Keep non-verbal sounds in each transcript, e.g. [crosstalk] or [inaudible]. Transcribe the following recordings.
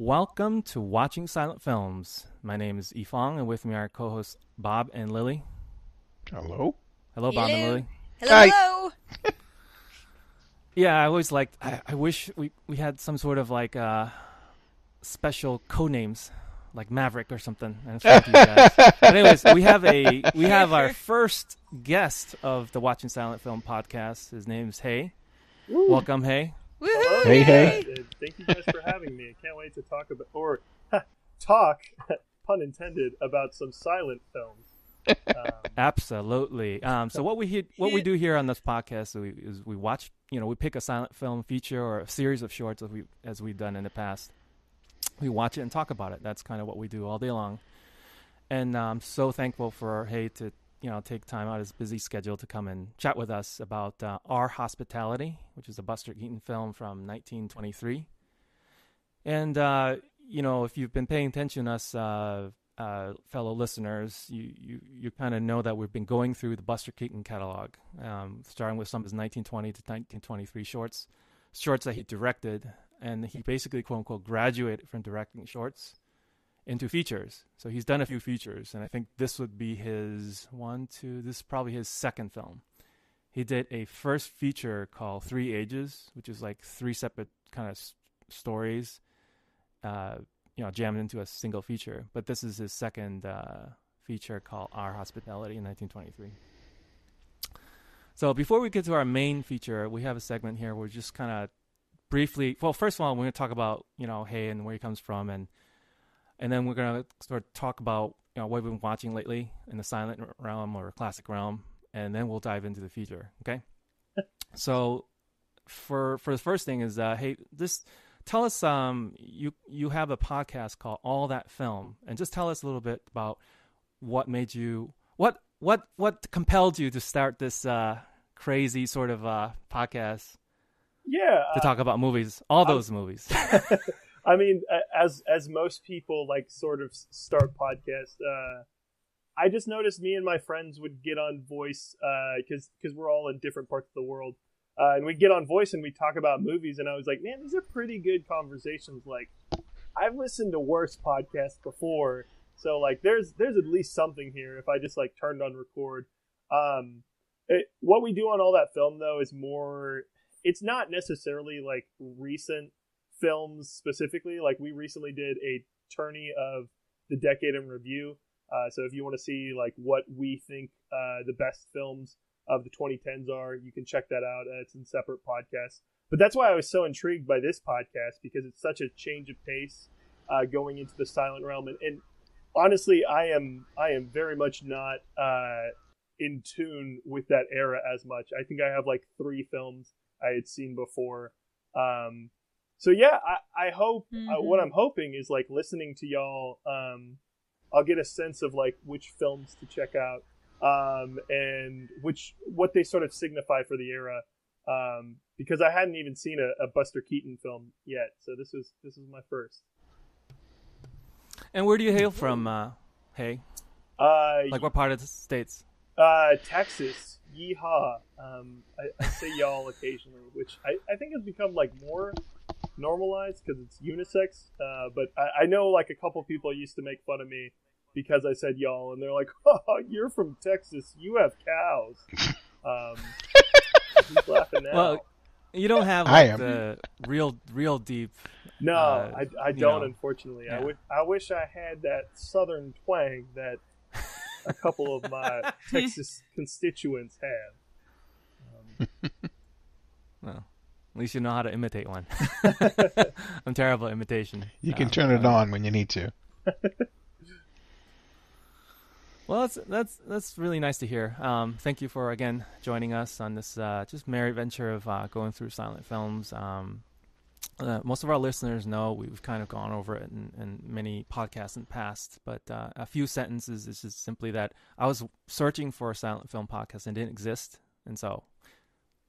Welcome to Watching Silent Films. My name is YiFeng, and with me are co-hosts Bob and Lily. Hello. Hello, Bob and Lily. Hello, Hi. hello. Yeah, I always liked. I, I wish we we had some sort of like uh, special code names, like Maverick or something. And it's fun to you guys. [laughs] but anyways, we have a we [laughs] have our first guest of the Watching Silent Film podcast. His name's Hay. Welcome, Hay. Woohoo! Hey, hey. And thank you guys for having me. I can't wait to talk about or talk, [laughs] pun intended, about some silent films. [laughs] Um, Absolutely. Um, so what we he- what we do here on this podcast is we, is we watch, you know, we pick a silent film feature or a series of shorts as we as we've done in the past. We watch it and talk about it. That's kind of what we do all day long. And I'm so thankful for Hay to you know take time out of his busy schedule to come and chat with us about uh, Our Hospitality, which is a Buster Keaton film from 1923. And uh, you know, if you've been paying attention to us, uh, uh, fellow listeners, you you, you kind of know that we've been going through the Buster Keaton catalog, um, starting with some of his 1920 to 1923 shorts, shorts that he directed, and he basically quote unquote graduated from directing shorts into features. So he's done a few features, and I think this would be his one, two. This is probably his second film. He did a first feature called Three Ages, which is like three separate kind of s- stories, uh, you know, jammed into a single feature. But this is his second uh, feature called Our Hospitality in 1923. So before we get to our main feature, we have a segment here where we just kind of briefly. Well, first of all, we're going to talk about you know Hay and where he comes from, and and then we're going to sort of talk about you know what we've been watching lately in the silent realm or classic realm, and then we'll dive into the future. Okay. [laughs] so for for the first thing is uh, Hay, just tell us um you you have a podcast called All That Film, and just tell us a little bit about what made you what what what compelled you to start this uh crazy sort of uh podcast yeah, to uh, talk about movies, all I'm- those movies. [laughs] I mean, as as most people like sort of start podcasts, uh, I just noticed me and my friends would get on Voice because because we're all in different parts of the world, uh, and we'd get on Voice and we talk about movies, and I was like, man, these are pretty good conversations. Like, I've listened to worse podcasts before, so like, there's there's at least something here if I just like turned on record. Um, it, what we do on all that film though is more. It's not necessarily like recent films specifically. Like we recently did a tourney of the decade in review. Uh, so if you want to see like what we think uh, the best films of the 2010s are, you can check that out. Uh, it's in separate podcasts. But that's why I was so intrigued by this podcast because it's such a change of pace uh, going into the silent realm. And, and honestly, I am I am very much not uh, in tune with that era as much. I think I have like three films I had seen before. Um, so yeah, I, I hope uh, Mhm. what I'm hoping is like listening to y'all. Um, I'll get a sense of like which films to check out, um, and which what they sort of signify for the era. Um, because I hadn't even seen a, a Buster Keaton film yet, so this was this was my first. and where do you hail from, uh, Hay? Uh, Like what part of the states? uh, Texas, yeehaw. Um, I, I say y'all [laughs] occasionally, which I, I think has become like more normalized because it's unisex. Uh, but I, I know like a couple people used to make fun of me because I said y'all, and they're like, [laughs] "Oh, you're from Texas. You have cows." [laughs] Um, [laughs] who's laughing now? Well, You don't have I like, am. the real real deep. no, uh, I, I don't. know, unfortunately, I yeah. wish I wish I had that southern twang that a couple of my Texas constituents have. Well, at least you know how to imitate one. [laughs] I'm terrible at imitation. You can Uh, turn it uh, on when you need to. [laughs] Well, that's that's that's really nice to hear. Um, thank you for again joining us on this uh, just merry adventure of uh, going through silent films. Um, uh, most of our listeners know we've kind of gone over it in, in many podcasts in the past, but uh, a few sentences is just simply that I was searching for a silent film podcast and it didn't exist, and so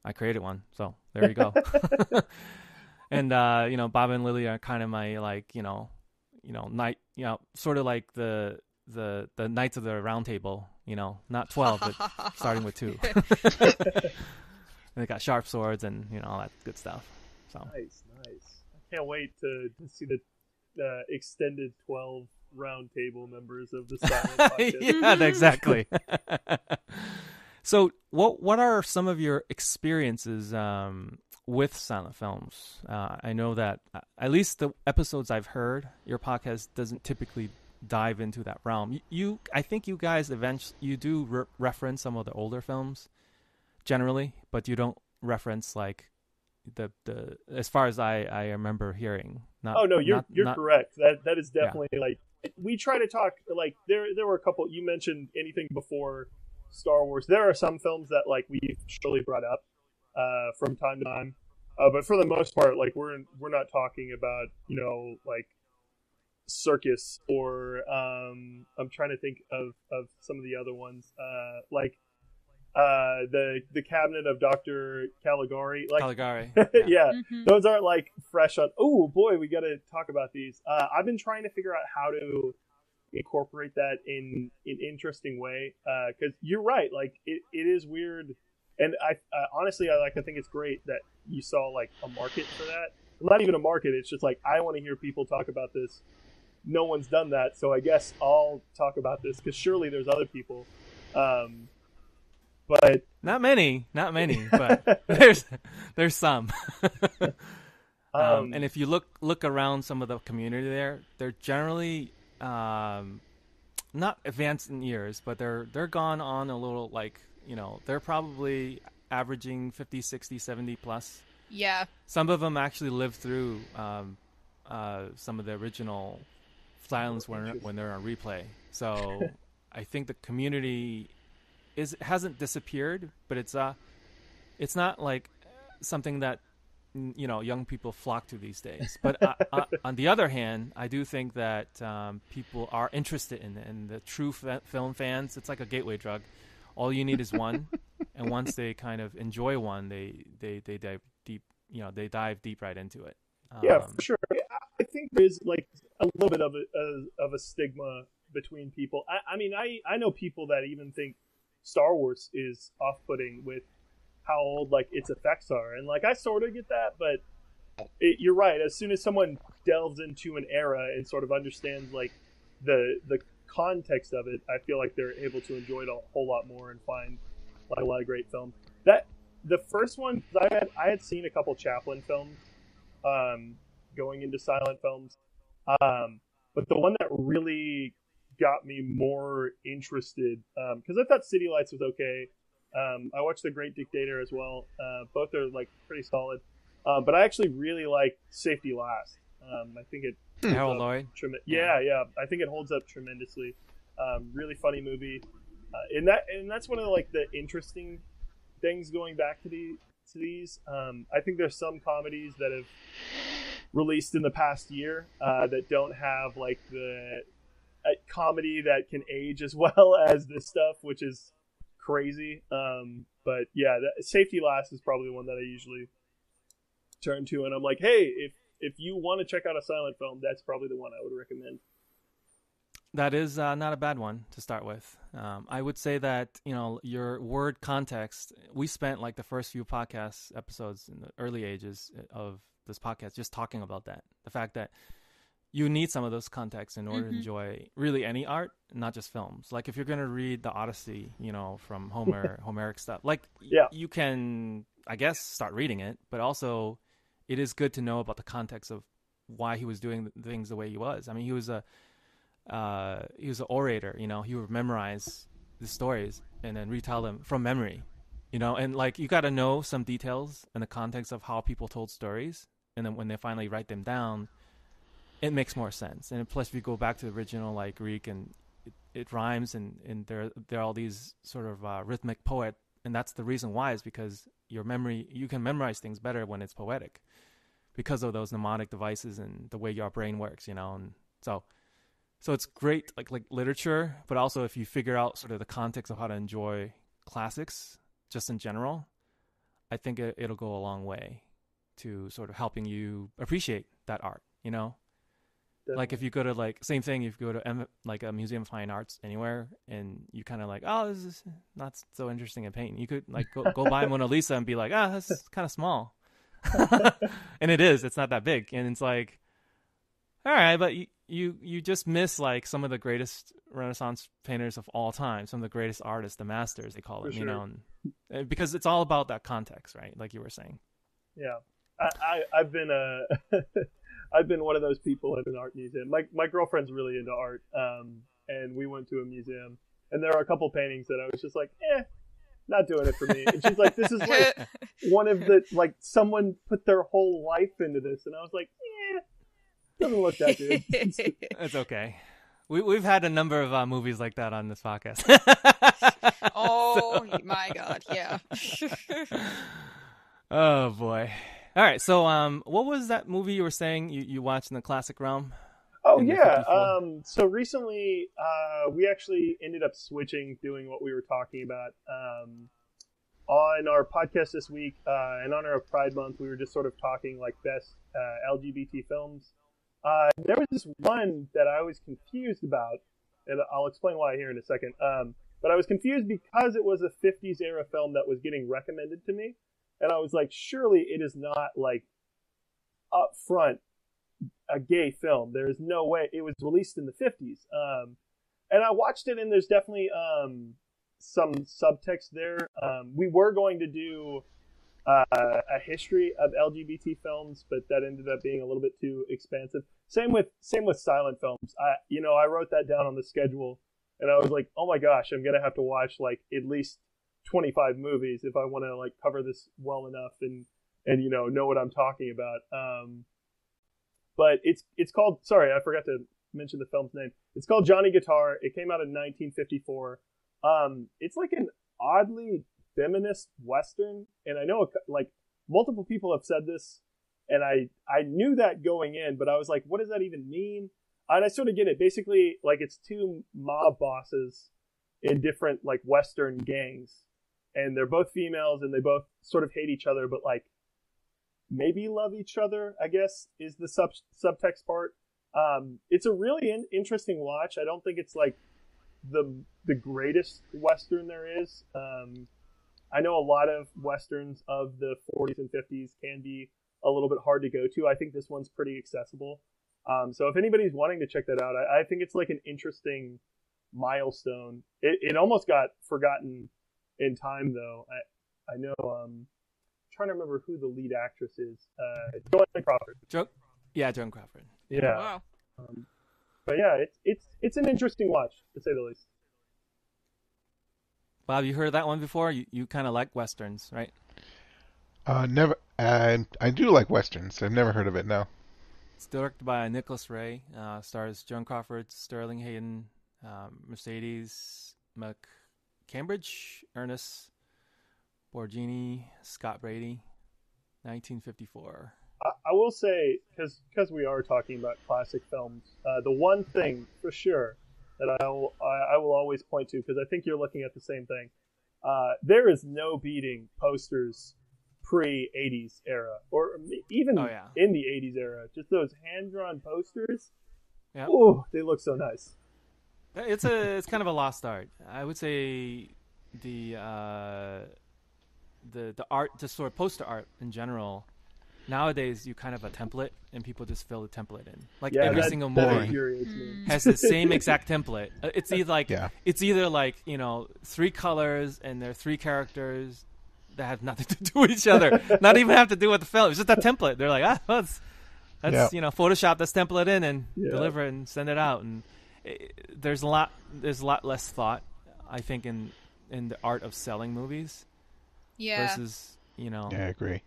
I created one. So there you go. [laughs] [laughs] and uh, you know, Bob and Lily are kind of my like you know, you know, night, you know, sort of like the the the knights of the round table. You know, not twelve, but [laughs] starting with two. and they got sharp swords and you know all that good stuff. So Nice, nice. I can't wait to, to see the uh, extended twelve round table members of the silent podcast. yeah, exactly. So, what what are some of your experiences um, with silent films? Uh, I know that uh, at least the episodes I've heard, your podcast doesn't typically dive into that realm. You, you I think you guys eventually you do re- reference some of the older films generally, but you don't reference like the the as far as I I remember hearing. Not, oh no, you're not, you're not, correct. That that is definitely yeah. like we try to talk like there there were a couple you mentioned anything before Star Wars. There are some films that like we've surely brought up uh, from time to time, uh, but for the most part, like we're we're not talking about you know like circus or um, I'm trying to think of of some of the other ones uh, like uh, the the cabinet of Doctor Caligari. Like Caligari. [laughs] Yeah, yeah. Mm-hmm. those aren't like fresh on. Oh boy, we got to talk about these. Uh, I've been trying to figure out how to incorporate that in an in interesting way because uh, you're right. Like it, it is weird, and I uh, honestly I like I think it's great that you saw like a market for that. Not even a market. It's just like I want to hear people talk about this. No one's done that, so I guess I'll talk about this because surely there's other people. Um, but not many, not many, [laughs] but there's there's some. [laughs] um, um, and if you look look around some of the community there, they're generally um, not advanced in years, but they're they're gone on a little like you know they're probably averaging 50, 60, 70 plus. Yeah. Some of them actually lived through um, uh, some of the original Silence when when they're on replay. So [laughs] I think the community is hasn't disappeared, but it's uh it's not like something that you know young people flock to these days. But uh, [laughs] uh, on the other hand, I do think that um, people are interested in it, and the true f- film fans, it's like a gateway drug. All you need is one, [laughs] and once they kind of enjoy one, they they they dive deep. You know, they dive deep right into it. Um, yeah, for sure. I think there's like a little bit of a, a of a stigma between people. I, I mean, I I know people that even think Star Wars is off-putting with how old like its effects are, and like I sort of get that, but it, you're right. As soon as someone delves into an era and sort of understands like the the context of it, I feel like they're able to enjoy it a whole lot more and find like a lot of great films. That the first one I had I had seen a couple Chaplin films um, going into silent films, um, but the one that really got me more interested because um, I thought City Lights was okay. Um, I watched The Great Dictator as well. Uh, both are like pretty solid, uh, but I actually really like Safety Last. Um, I think it. Harold Lloyd. Trem- yeah, yeah. I think it holds up tremendously. Um, really funny movie, uh, and that and that's one of the, like the interesting things going back to the to these. Um, I think there's some comedies that have released in the past year uh, that don't have like the a comedy that can age as [laughs] well as this stuff, which is crazy. Um, but yeah, that, Safety Last is probably one that I usually turn to, and I'm like, hey, if if you want to check out a silent film, that's probably the one I would recommend. That is uh, not a bad one to start with. Um, I would say that you know your word context. We spent like the first few podcast episodes in the early ages of this podcast just talking about that. The fact that you need some of those contexts in order mm-hmm. to enjoy really any art, not just films. Like if you're going to read the Odyssey, you know, from Homer, [laughs] Homeric stuff, like yeah. you can, I guess, start reading it, but also it is good to know about the context of why he was doing things the way he was. I mean, he was a uh, he was an orator, you know, he would memorize the stories and then retell them from memory, you know, and like you got to know some details in the context of how people told stories, and then when they finally write them down it makes more sense. And plus, if you go back to the original like Greek and it, it rhymes and and there there are all these sort of uh, rhythmic poet, and that's the reason why is because your memory you can memorize things better when it's poetic, because of those mnemonic devices and the way your brain works, you know. And so, so it's great like like literature, but also if you figure out sort of the context of how to enjoy classics just in general, I think it, it'll go a long way to sort of helping you appreciate that art, you know. Definitely. Like if you go to like same thing, if you go to M- like a museum of fine arts anywhere, and you kind of like, oh, this is not so interesting in painting You could like go, go buy Mona Lisa and be like, ah, oh, this is kind of small, [laughs] and it is. It's not that big, and it's like, All right, but you, you you just miss like some of the greatest Renaissance painters of all time, some of the greatest artists, the masters they call For it, you know, and, uh, because it's all about that context, right? Like you were saying. Yeah, I, I I've been a [laughs] I've been one of those people at an art museum. My my girlfriend's really into art, um, and we went to a museum, and there are a couple paintings that I was just like, eh, not doing it for me. And she's like, this is like [laughs] one of the like someone put their whole life into this, and I was like, yeah, doesn't look that good. [laughs] It's okay. We we've had a number of uh, movies like that on this podcast. [laughs] oh my god, yeah. oh boy. All right, so um, what was that movie you were saying you, you watched in the classic realm? Oh yeah. Um, so recently, uh, we actually ended up switching, doing what we were talking about um, on our podcast this week, uh, and on our Pride Month. We were just sort of talking like best uh, LGBT films. Uh, there was this one that I was confused about, and I'll explain why here in a second. Um, but I was confused because it was a 50s era film that was getting recommended to me, and I was like, surely it is not like up front a gay film. There is no way it was released in the 50s. Um, and I watched it, and there's definitely um, some subtext there. Um, we were going to do uh, a history of LGBT films, but that ended up being a little bit too expansive. Same with same with silent films. I you know I wrote that down on the schedule, and I was like, oh my gosh, I'm gonna have to watch like at least 25 movies if I want to like cover this well enough and and you know know what I'm talking about. Um, but it's it's called sorry I forgot to mention the film's name. It's called Johnny Guitar. It came out in 1954. Um, it's like an oddly feminist western, and I know like multiple people have said this, and I I knew that going in, but I was like, what does that even mean? And I sort of get it. Basically, like it's two mob bosses in different like western gangs, and they're both females, and they both sort of hate each other, but like maybe love each other. I guess is the sub subtext part. Um, it's a really in- interesting watch. I don't think it's like the the greatest western there is. Um, I know a lot of westerns of the 40s and 50s can be a little bit hard to go to. I think this one's pretty accessible. Um, so if anybody's wanting to check that out, I, I think it's like an interesting milestone. It, it almost got forgotten in time, though. I I know. Um, trying to remember who the lead actress is. Uh, Joanne Crawford. Jo- yeah, Joan Crawford. Yeah. Wow. Um, but yeah, it's it's it's an interesting watch to say the least. Bob, you heard that one before? You you kind of like westerns, right? Uh, never. And I do like westerns. I've never heard of it. No. It's directed by Nicholas Ray. Uh, stars Joan Crawford, Sterling Hayden, um, Mercedes McCambridge, Ernest Borgnine, Scott Brady, 1954. I, I will say because because we are talking about classic films, uh, the one thing for sure that I will I, I will always point to because I think you're looking at the same thing. Uh, there is no beating posters pre 80s era or even Oh, yeah. in the 80s era. Just those hand drawn posters. Yeah. Ooh, they look so nice. It's a it's kind of a lost art. I would say the uh, the the art, just sort of poster art in general. Nowadays, you kind of a template, and people just fill the template in. Like Yeah, every that, single that movie infuriates Mm. me. has the same [laughs] exact template. Uh, It's either like Yeah. it's either like you know three colors and there are three characters that have nothing to do with each other. [laughs] Not even have to do with the film. It's just a template. They're like, ah, let's let's Yeah. you know Photoshop this template in and Yeah. deliver it and send it out. And it, there's a lot there's a lot less thought, I think, in in the art of selling movies Yeah. versus you know Yeah, I agree.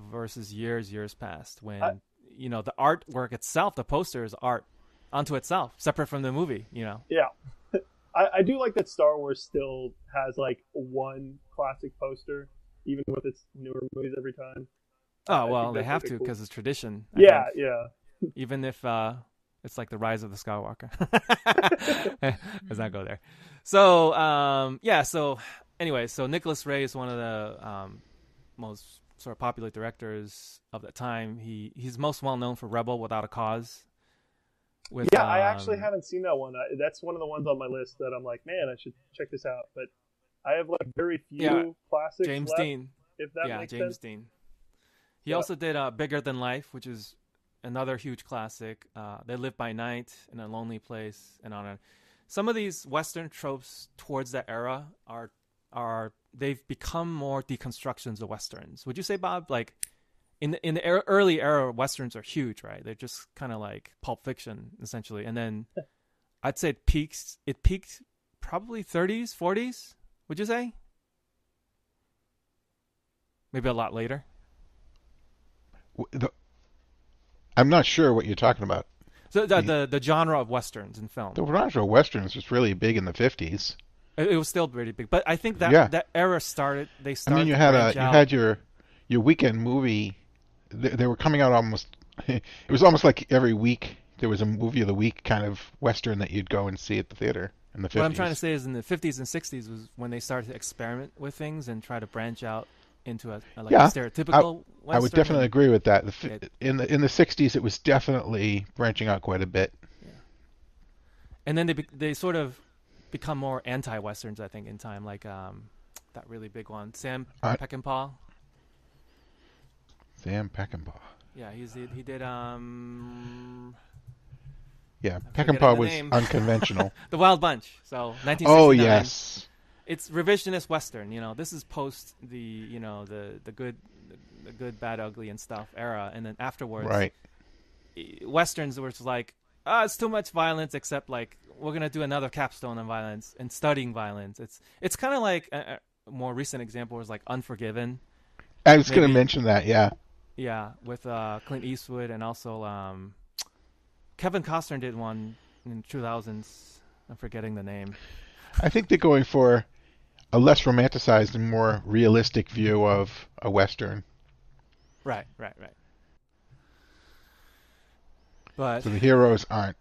versus years years past when I- you know the artwork itself, the poster is art unto itself, separate from the movie. You know. Yeah. [laughs] I, I do like that Star Wars still has like one classic poster, even with its newer movies every time. Oh think well, they have really to cool. because it's tradition. I Yeah, think. yeah. even if uh, it's like the rise of the Skywalker. [laughs] Let's not go there. So um, yeah, so anyway, so Nicholas Ray is one of the um, most sort of popular directors of that time. He he's most well known for Rebel Without a Cause. With, Yeah, I actually um, haven't seen that one. I, that's one of the ones on my list that I'm like, man, I should check this out. But I have like very few Yeah, classics James left, Dean. if that yeah, makes James sense. Dean. He Yeah. also did uh, Bigger Than Life, which is another huge classic. Uh, they Live by Night in a Lonely Place, and on. And some of these Western tropes towards that era are are they've become more deconstructions of westerns. Would you say, Bob? Like in the, in the era, early era, westerns are huge, right? They're just kind of like Pulp Fiction essentially, and then [laughs] I'd say it peaks. It peaked probably 30s, 40s. Would you say? Maybe a lot later. The- I'm not sure what you're talking about. So the the, the genre of westerns in film. The genre of westerns was really big in the 50s. It, it was still pretty big, but I think that Yeah. that era started. They started. I mean, you had a you out. had your your weekend movie. They, they were coming out almost. [laughs] It was almost like every week there was a movie of the week kind of western that you'd go and see at the theater in the 50s. What I'm trying to say is, in the 50s and 60s was when they started to experiment with things and try to branch out into a, a like Yeah, a stereotypical. I would definitely agree with that. The, It- in the in the 60s, it was definitely branching out quite a bit. and then they they sort of become more anti-westerns. I think in time, like um, that really big one, Sam I- Peckinpah. Sam Peckinpah. Yeah, he's he, he did um Yeah, Peckinpah was [laughs] unconventional. the Wild Bunch. So 1969. oh yes, it's revisionist western you know. This is post the you know the the good the good bad ugly and stuff era. And then afterwards right. westerns were just like ah it's too much violence except like we're gonna do another capstone on violence and studying violence. It's it's kind of like a, a more recent example was like unforgiven. I was going to mention that. Yeah, yeah with uh clint eastwood and also um kevin costner did one in 2000s i'm forgetting the name. I think they're going for a less romanticized and more realistic view of a western. right right right but So the heroes aren't.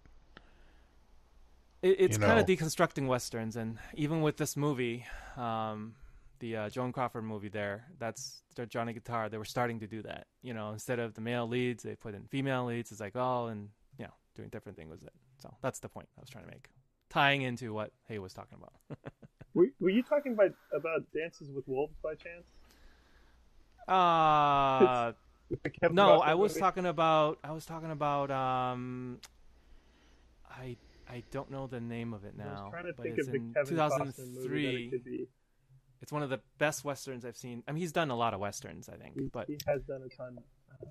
It, it's you kind know. of deconstructing westerns, and even with this movie, um, the uh, Joan Crawford movie, there, that's Johnny Guitar. They were starting to do that. You know, instead of the male leads, they put in female leads. It's like, oh, and you know, doing different things with it. So that's the point I was trying to make, tying into what Hay was talking about. [laughs] Were, were you talking about about Dances with Wolves by chance? uh [laughs] no, I was movie? talking about. I was talking about. Um, I I don't know the name of it now. was trying to but it's in Kevin Costner movie that 2003. it. It's one of the best westerns I've seen. I mean, he's done a lot of westerns, I think, He, but he has done a ton. Um,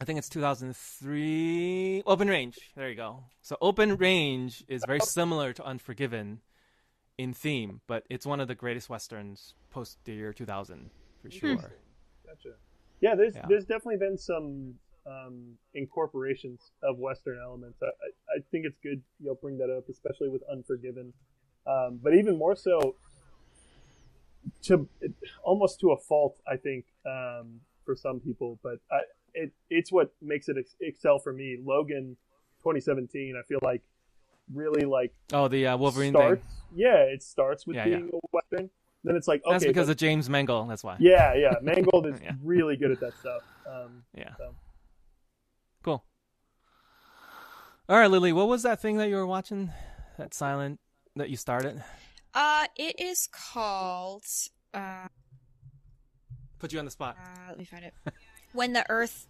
I think it's 2003. Open Range. There you go. So Open Range is very similar to Unforgiven in theme, but it's one of the greatest westerns post the year 2000 for sure. Gotcha. Yeah, there's Yeah. there's definitely been some um, incorporations of Western elements. I, I, I think it's good you'll bring that up, especially with Unforgiven. Um, but even more so, to almost to a fault, I think um, for some people. But I, it it's what makes it ex- excel for me. Logan, 2017. I feel like really like Oh, the uh, Wolverine starts. thing. Yeah, it starts with Yeah, yeah. being a weapon. Then it's like okay, That's because but- of James Mangold. That's why. yeah, yeah. Mangold is [laughs] Yeah. really good at that stuff. Um, Yeah. so. Cool. All right, Lily. What was that thing that you were watching? That silent that you started? Uh, it is called. Uh, Put you on the spot. uh, let me find it. when the Earth.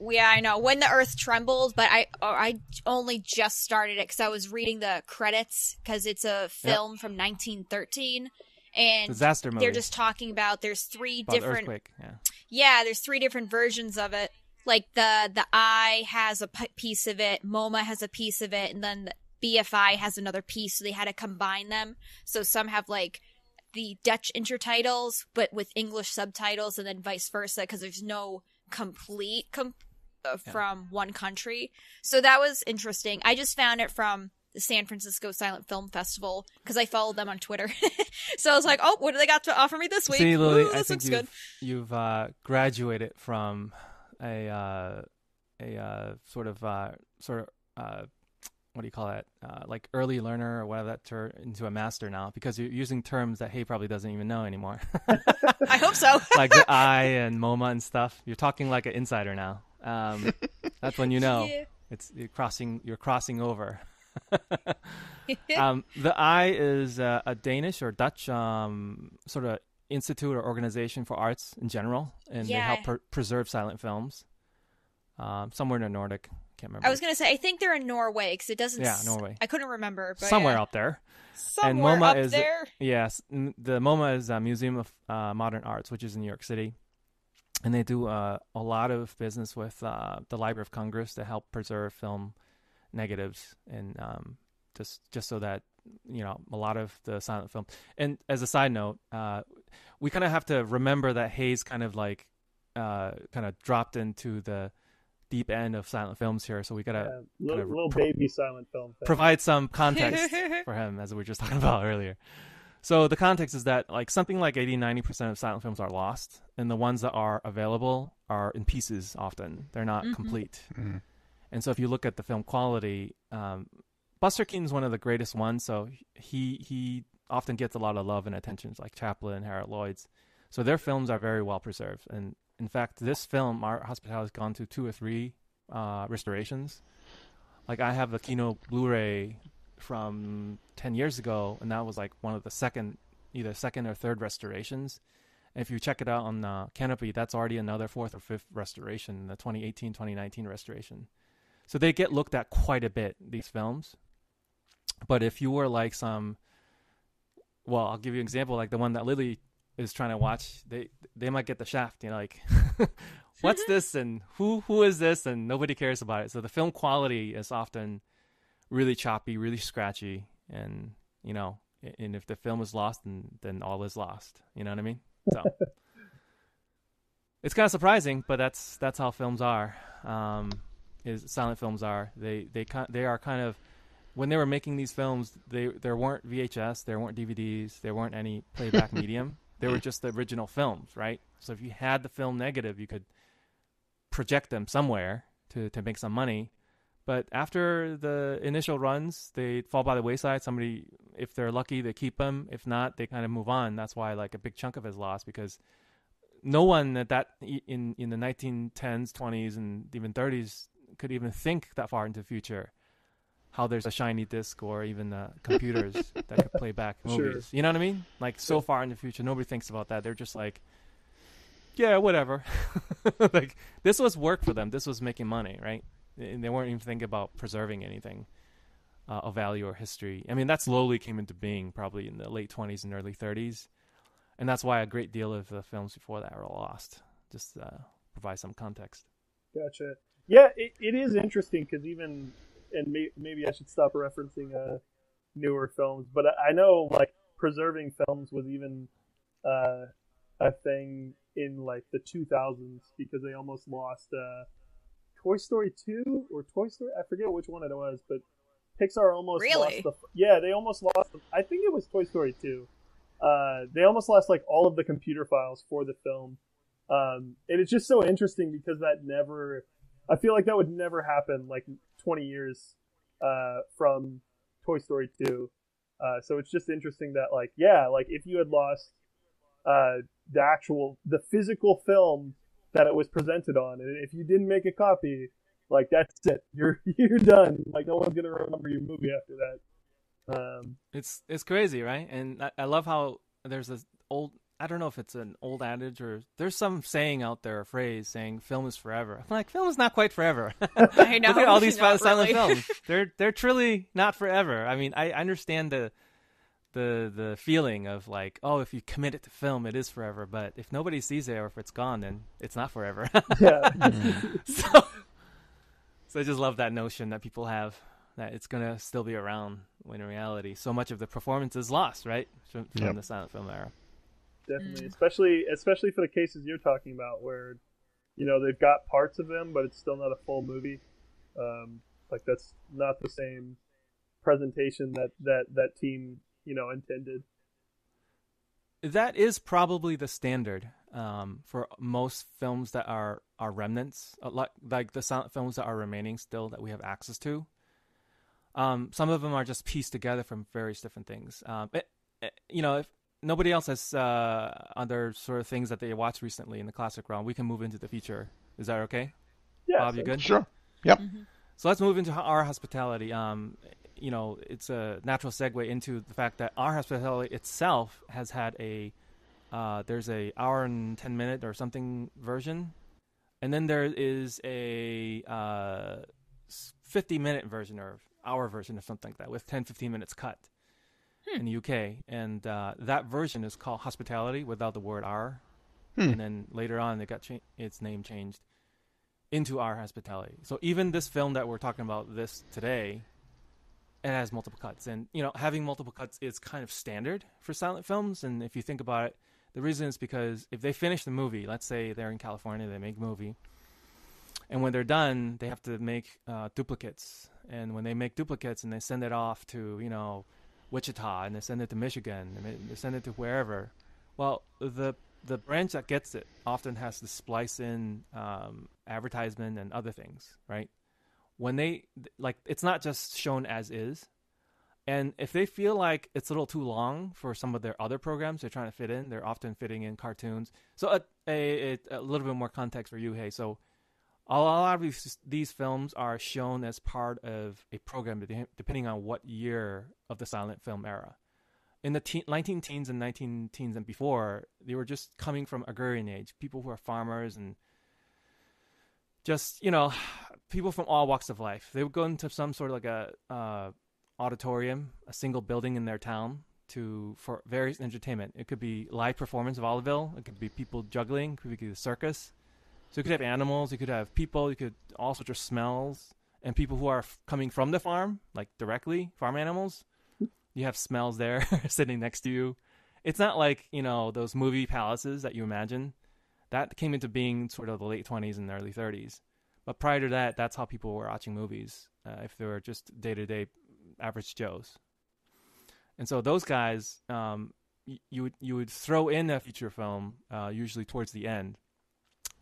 Yeah, I know. When the Earth trembled, but I oh, I only just started it because I was reading the credits because it's a film from 1913, and Disaster movie. they're just talking about there's three about different. Yeah. Yeah, there's three different versions of it. Like the the EYE has a piece of it, MoMA has a piece of it, and then the BFI has another piece. So they had to combine them. So some have like the Dutch intertitles, but with English subtitles, and then vice versa, because there's no complete com- Yeah. from one country. So that was interesting. I just found it from the San Francisco Silent Film Festival because I followed them on Twitter. [laughs] so I was like, oh, what do they got to offer me this week? See, Lily, Ooh, I this think looks you've, good. you've uh, graduated from a uh, a uh, sort of uh, sort of uh, what do you call that? Uh, like early learner or whatever that term into a master now because you're using terms that Hay probably doesn't even know anymore, [laughs] I hope so. like the Eye and MoMA and stuff. You're talking like an insider now. Um, [laughs] that's when you know Yeah. it's you're crossing you're crossing over. [laughs] um, the Eye is uh, a Danish or Dutch um, sort of institute or organization for arts in general, and they help per- preserve silent films. um, somewhere in the Nordic. Can't remember. I was gonna say I think they're in Norway because it doesn't. Yeah, Norway. I couldn't remember. But somewhere yeah. out there. Somewhere and MoMA up is- there. Yes, the MoMA is a Museum of uh, Modern Arts, which is in New York City, and they do uh, a lot of business with uh, the Library of Congress to help preserve film negatives and um, just just so that you know a lot of the silent film. And as a side note, uh, we kind of have to remember that Hay's kind of like uh, kind of dropped into the deep end of silent films here, so we gotta Yeah, little, little pro- baby silent film. Thing. provide some context [laughs] for him as we were just talking about earlier so the context is that like something like 80 90% of silent films are lost and the ones that are available are in pieces often. They're not Mhm. complete. Mhm. and so if you look at the film quality um, buster keaton's one of the greatest ones so he he often gets a lot of love and attention like chaplin and harold lloyd's. So their films are very well preserved. And in fact this film our hospital has gone to two or three uh, restorations. Like I have the Kino Blu-ray from 10 years ago and that was like one of the second either second or third restorations. And if you check it out on uh, Kanopy that's already another fourth or fifth restoration the 2018 2019 restoration. So they get looked at quite a bit these films. But if you were like some well I'll give you an example like the one that Lily is trying to watch they they might get the shaft you know like [laughs] what's [laughs] this and who who is this? And nobody cares about it. So the film quality is often really choppy really scratchy and you know and if the film is lost then then all is lost. You know what i mean? So it's kind of surprising but that's that's how films are um is silent films are. They they they are kind of when they were making these films they there weren't vhs there weren't dvds there weren't any playback [laughs] medium. They were just the original films right? So if you had the film negative you could project them somewhere to, to make some money. But after the initial runs, they fall by the wayside. Somebody, if they're lucky, they keep them. If not, they kind of move on. That's why like a big chunk of his loss because no one at that in in the 1910s, 20s, and even 30s could even think that far into the future how there's a shiny disc or even uh, computers [laughs] that could play back Sure. movies. You know what I mean? Like so far in the future, nobody thinks about that. They're just like, yeah, whatever. [laughs] like this was work for them. This was making money, right? And they weren't even thinking about preserving anything uh, of value or history. I mean, that slowly came into being probably in the late 20s and early 30s, and that's why a great deal of the films before that were lost. Just uh, provide some context. Gotcha. Yeah, it, it is interesting because even, and may, maybe I should stop referencing uh, newer films, but I, I know like preserving films was even uh, a thing in like the 2000s because they almost lost uh, Toy Story 2 or Toy Story. I forget which one it was, but Pixar almost Really? lost the. Yeah, they almost lost. The, I think it was Toy Story 2. Uh, they almost lost like all of the computer files for the film. Um, and it's just so interesting because that never, I feel like that would never happen like 20 years, uh, from Toy Story 2. Uh, so it's just interesting that like, yeah, like if you had lost, uh, the actual, the physical film that it was presented on, and if you didn't make a copy, like that's it, you're, [laughs] you're done. Like no one's gonna remember your movie after that. Um, It's it's crazy, right? And I, I love how there's this old. I don't know if it's an old adage or there's some saying out there, a phrase saying "film is forever." I'm like, film is not quite forever. [laughs] I know. Look at all [laughs] these silent really. films. They're they're truly not forever. I mean, I understand the the the feeling of like, oh, if you commit it to film, it is forever. But if nobody sees it or if it's gone, then it's not forever. [laughs] yeah. so, so I just love that notion that people have that it's gonna still be around when in reality so much of the performance is lost, right, from, from Yep. the silent film era. definitely Mm. especially especially for the cases you're talking about where you know they've got parts of them but it's still not a full movie um, like that's not the same presentation that that that team you know intended That is probably the standard um, for most films that are are remnants, uh, like like the silent films that are remaining still that we have access to. Um, some of them are just pieced together from various different things. Um, it, it- you know, if nobody else has uh, other sort of things that they watched recently in the classic realm, we can move into the future. Is that okay? yeah Bob, you so- good? Sure. Yep. So let's move into our hospitality. Um, you know, it's a natural segue into the fact that our hospitality itself has had a uh, there's a hour and ten minute or something version and then there is a uh, 50 minute version or hour version or something like that with 10, 15 minutes cut Hmm. in the UK, and uh, that version is called Hospitality without the word R. Hmm. And then later on, it got cha- its name changed into Our Hospitality. So even this film that we're talking about this today, it has multiple cuts, and you know having multiple cuts is kind of standard for silent films. And if you think about it, the reason is because if they finish the movie, let's say they're in California, they make a movie, and when they're done, they have to make uh, duplicates. And when they make duplicates and they send it off to you know Wichita and they send it to Michigan and they, send it to wherever. Well, the the branch that gets it often has to splice in um, advertisement and other things, right? When they like, it's not just shown as is. And if they feel like it's a little too long for some of their other programs they're trying to fit in, they're often fitting in cartoons. So uh, a, a, a little bit more context for you, Hay. So a lot of these, these films are shown as part of a program depending on what year of the silent film era. In the teen, 19 teens and 19 teens and before, they were just coming from agrarian age, people who are farmers and just, you know, [sighs] people from all walks of life. They would go into some sort of like a uh, auditorium, a single building in their town to for various entertainment. It could be live performance of vaudeville. It could be people juggling. It could be a circus. So you could have animals, you could have people, you could all sorts of smells, and people who are f- coming from the farm, like directly farm animals. You have smells there [laughs] sitting next to you. It's not like you know those movie palaces that you imagine. That came into being sort of the late twenties and early thirties. But prior to that, that's how people were watching movies. Uh, if they were just day to day average Joes. And so those guys, um, y- you would you would throw in a feature film uh, usually towards the end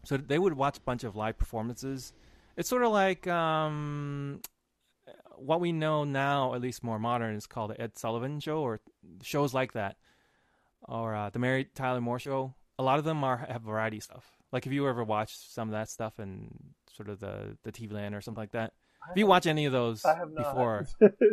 so they would watch a bunch of live performances. It's sort of like um, what we know now, at least more modern, is called the Ed Sullivan Show or shows like that, or uh, the Mary Tyler Moore Show. A lot of them are have variety stuff. Like if you ever watched some of that stuff and sort of the the TV Land or something like that. If you watch any of those I have not. before,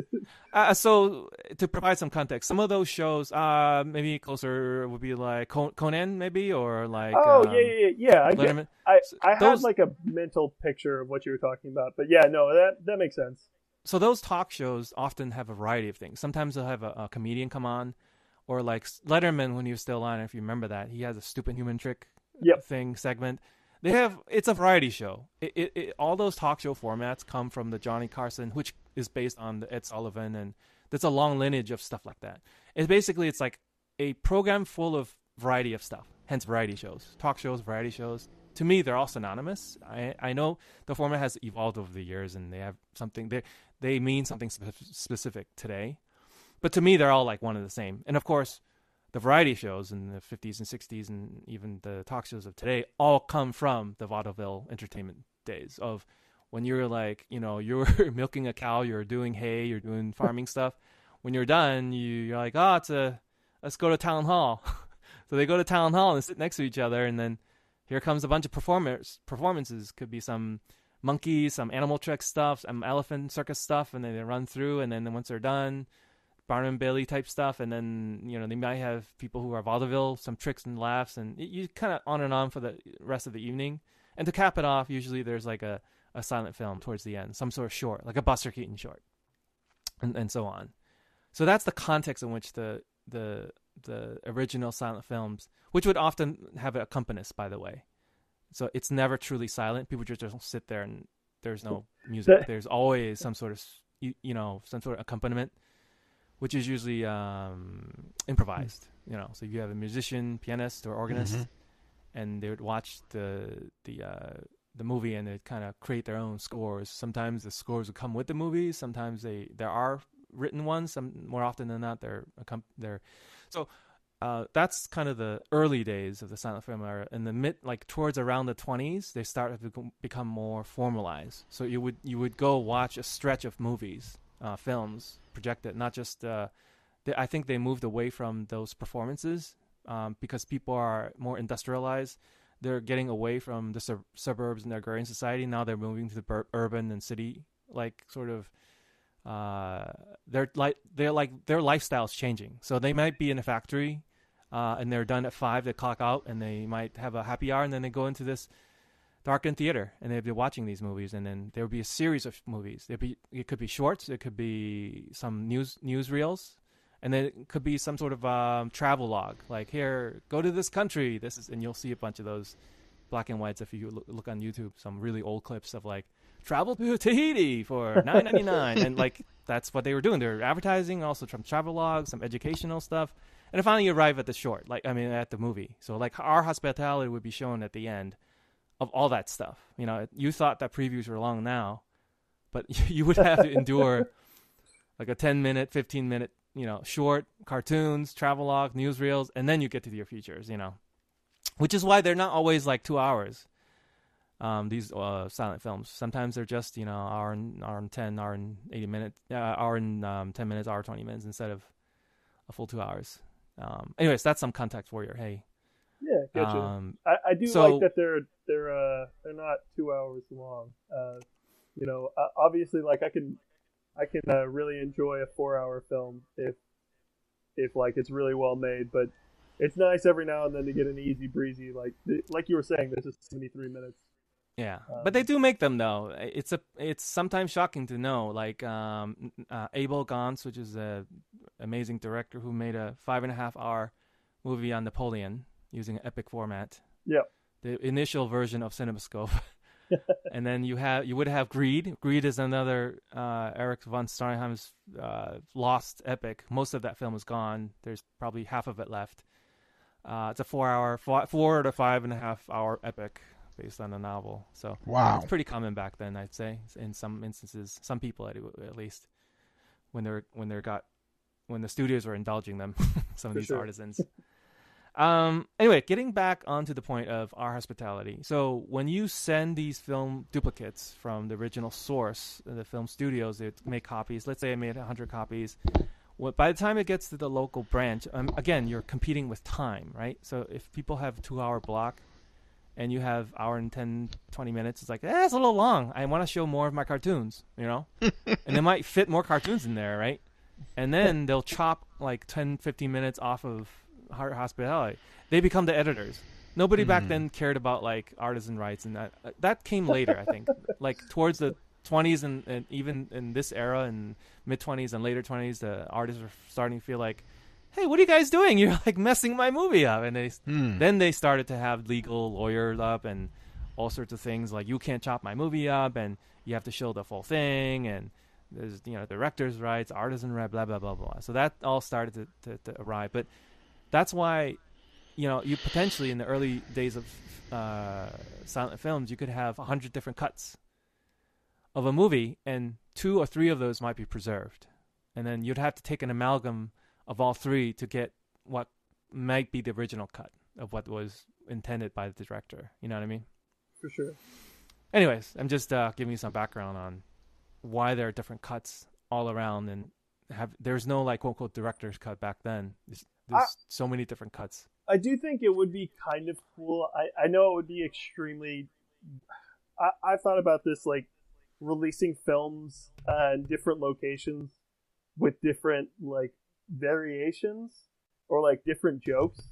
[laughs] uh, so to provide some context, some of those shows, uh, maybe closer would be like Conan, maybe, or like oh um, yeah, yeah, yeah. yeah I, Letterman. I, I had those- like a mental picture of what you were talking about, but yeah, no, that that makes sense. so those talk shows often have a variety of things. Sometimes they'll have a, a comedian come on, or like Letterman when he was still on. If you remember that, he has a stupid human trick Yep. thing segment. They have it's a variety show. It, it, it, all those talk show formats come from the Johnny Carson, which is based on the Ed Sullivan, and there's a long lineage of stuff like that. It's basically it's like a program full of variety of stuff. Hence, variety shows, talk shows, variety shows. To me, they're all synonymous. I I know the format has evolved over the years, and they have something they they mean something spe- specific today. But to me, they're all like one and the same. And of course, the variety shows in the 50s and 60s and even the talk shows of today all come from the vaudeville entertainment days of when you're like, you know, [laughs] you're milking a cow, you're doing hay, you're doing [laughs] farming stuff. When you're done, you, you're like, oh, it's a, let's go to town hall. [laughs] so they go to town hall and sit next to each other, and then here comes a bunch of performers. Performances could be some monkeys, some animal trick stuff, some elephant circus stuff, and then they run through, and then once they're done, Barnum Bailey type stuff, and then you know they might have people who are vaudeville, some tricks and laughs, and y- you kind of on and on for the rest of the evening. And to cap it off, usually there's like a, a silent film towards the end, some sort of short, like a Buster Keaton short, and and so on. So that's the context in which the the the original silent films, which would often have an accompanist, by the way. So it's never truly silent. People just don't sit there and there's no music. There's always some sort of you, you know some sort of accompaniment, which is usually um, improvised. You know, so you have a musician, pianist, or organist, Mhm. and they would watch the the uh, the movie and they'd kind of create their own scores. Sometimes the scores would come with the movie. Sometimes they there are written ones. Some more often than not, they're they're so. Uh, that's kind of the early days of the silent film era. In the mid, like towards around the twenties, they start to become, become more formalized. So you would you would go watch a stretch of movies, uh, films projected, not just. Uh, they, I think they moved away from those performances um, because people are more industrialized. They're getting away from the sub- suburbs and agrarian society. Now they're moving to the bur- urban and city like sort of. Uh, they're like they're like their lifestyle's changing. So they might be in a factory, uh, and they're done at five. They clock out, and they might have a happy hour, and then they go into this darkened theater, and they'd be watching these movies, and then there would be a series of movies. There'd be it could be shorts, it could be some news newsreels, and then it could be some sort of um, travel log, like here, go to this country. This is, and you'll see a bunch of those black and whites if you look, look on YouTube. Some really old clips of like travel to Tahiti for [laughs] nine ninety nine, and like that's what they were doing. They were advertising, also some travel logs, some educational stuff, and finally you arrive at the short, like I mean at the movie. So like our hospitality would be shown at the end of all that stuff. You know, you thought that previews were long now, but [laughs] you would have to endure like a ten minute, fifteen minute, you know, short cartoons, travel log, newsreels, and then you get to your features. You know, which is why they're not always like two hours um, these uh, silent films. Sometimes they're just you know hour and hour and ten, hour and eighty minutes, uh, hour and um, ten minutes, hour twenty minutes instead of a full two hours. Um, anyways, that's some context for you. Hey, yeah, gotcha. um, I, I do so- like that they're they're uh they're not two hours long. Uh, you know, obviously, like I can I can uh, really enjoy a four hour film if if like it's really well made, but it's nice every now and then to get an easy breezy like like you were saying. This is seventy three minutes. Yeah, Um, but they do make them though. It's a it's sometimes shocking to know. Like um, uh, Abel Gance, which is a amazing director who made a five and a half hour movie on Napoleon using an epic format. Yep. The initial version of CinemaScope, [laughs] [laughs] and then you have you would have Greed. Greed is another uh, Eric von Stroheim's uh, lost epic. Most of that film is gone. There's probably half of it left. Uh, it's a four hour, four, four to five and a half hour epic based on a novel. So Wow. it's pretty common back then, I'd say. In some instances, some people at, at least, when they're when they're got when the studios were indulging them, [laughs] some of these sure. artisans. Um. Anyway, getting back onto the point of our hospitality. So when you send these film duplicates from the original source, uh, the film studios, they make copies. Let's say I made hundred copies. Well, by the time it gets to the local branch, um, again, you're competing with time, right? So if people have a two-hour block, and you have hour and 10 20 minutes it's like eh, it's a little long i want to show more of my cartoons you know [laughs] and they might fit more cartoons in there right and then they'll chop like 10 15 minutes off of Our hospitality they become the editors nobody back Hmm. then cared about like artisan rights and that uh, that came later i think [laughs] like towards the 20s and, and even in this era and mid 20s and later 20s the artists were starting to feel like hey what are you guys doing [laughs] you're like messing my movie up and they Hmm. then they started to have legal lawyers up and all sorts of things like you can't chop my movie up and you have to show the full thing and there's you know director's rights, artisan right, blah blah blah blah. So that all started to, to, to arrive, but that's why you know you potentially in the early days of uh, silent films you could have a hundred different cuts of a movie and two or three of those might be preserved, and then you'd have to take an amalgam of all three to get what might be the original cut of what was intended by the director. You know what I mean? for sure. Anyways, I'm just uh, giving you some background on why there are different cuts all around, and have there's no like quote unquote director's cut back then. There's, there's so many different cuts. I do think it would be kind of cool. I, I know it would be extremely. I, I thought about this like releasing films uh, in different locations with different like variations or like different jokes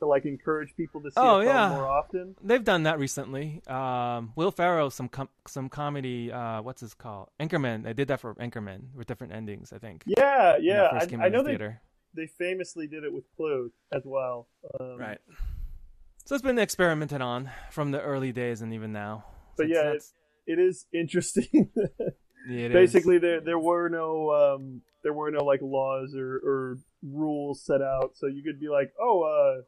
to like encourage people to see Oh, a film yeah. more often. They've done that recently. Um, Will Ferrell, some com- some comedy. Uh, what's this called? Anchorman. They did that for Anchorman with different endings. I think. Yeah, yeah. first came I, I know they theater. They famously did it with Clue as well. Um, Right. So it's been experimented on from the early days and even now. But yeah, it's- It is interesting. [laughs] yeah, it is. basically there there were no um there were no like laws or, or rules set out so you could be like oh uh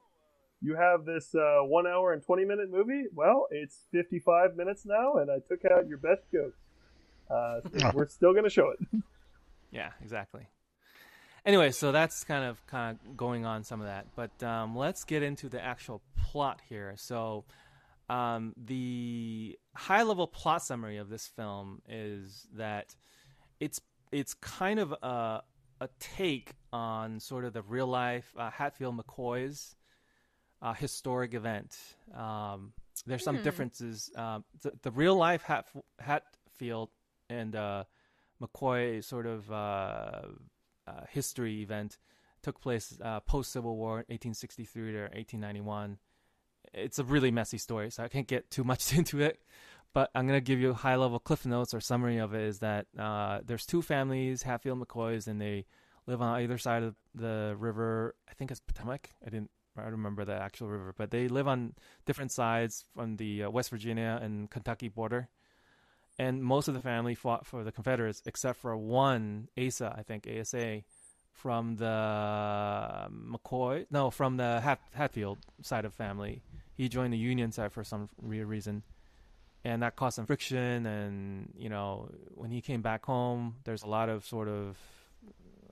you have this uh one hour and 20 minute movie well it's 55 minutes now and i took out your best jokes uh so [laughs] we're still gonna show it [laughs] Yeah, exactly. Anyway, so that's kind of kind of going on some of that, but um, let's get into the actual plot here. So, um, the high-level plot summary of this film is that it's it's kind of a a take on sort of the real life uh, Hatfield McCoy's uh, historic event. Um, there's some Hmm. differences. Um, the, the real life Hat, Hatfield and uh, McCoy sort of uh, history event took place uh, post Civil War, 1863 to 1891, it's a really messy story, so I can't get too much [laughs] into it. But I'm gonna give you high level cliff notes or summary of it. Is that uh, there's two families, Hatfield McCoys, and they live on either side of the river. I think it's Potomac. I didn't. I remember the actual river, but they live on different sides from the uh, West Virginia and Kentucky border. And most of the family fought for the Confederates, except for one Asa, I think Asa, from the McCoy, no, from the Hat, Hatfield side of family. He joined the Union side for some real reason, and that caused some friction. And you know, when he came back home, there's a lot of sort of,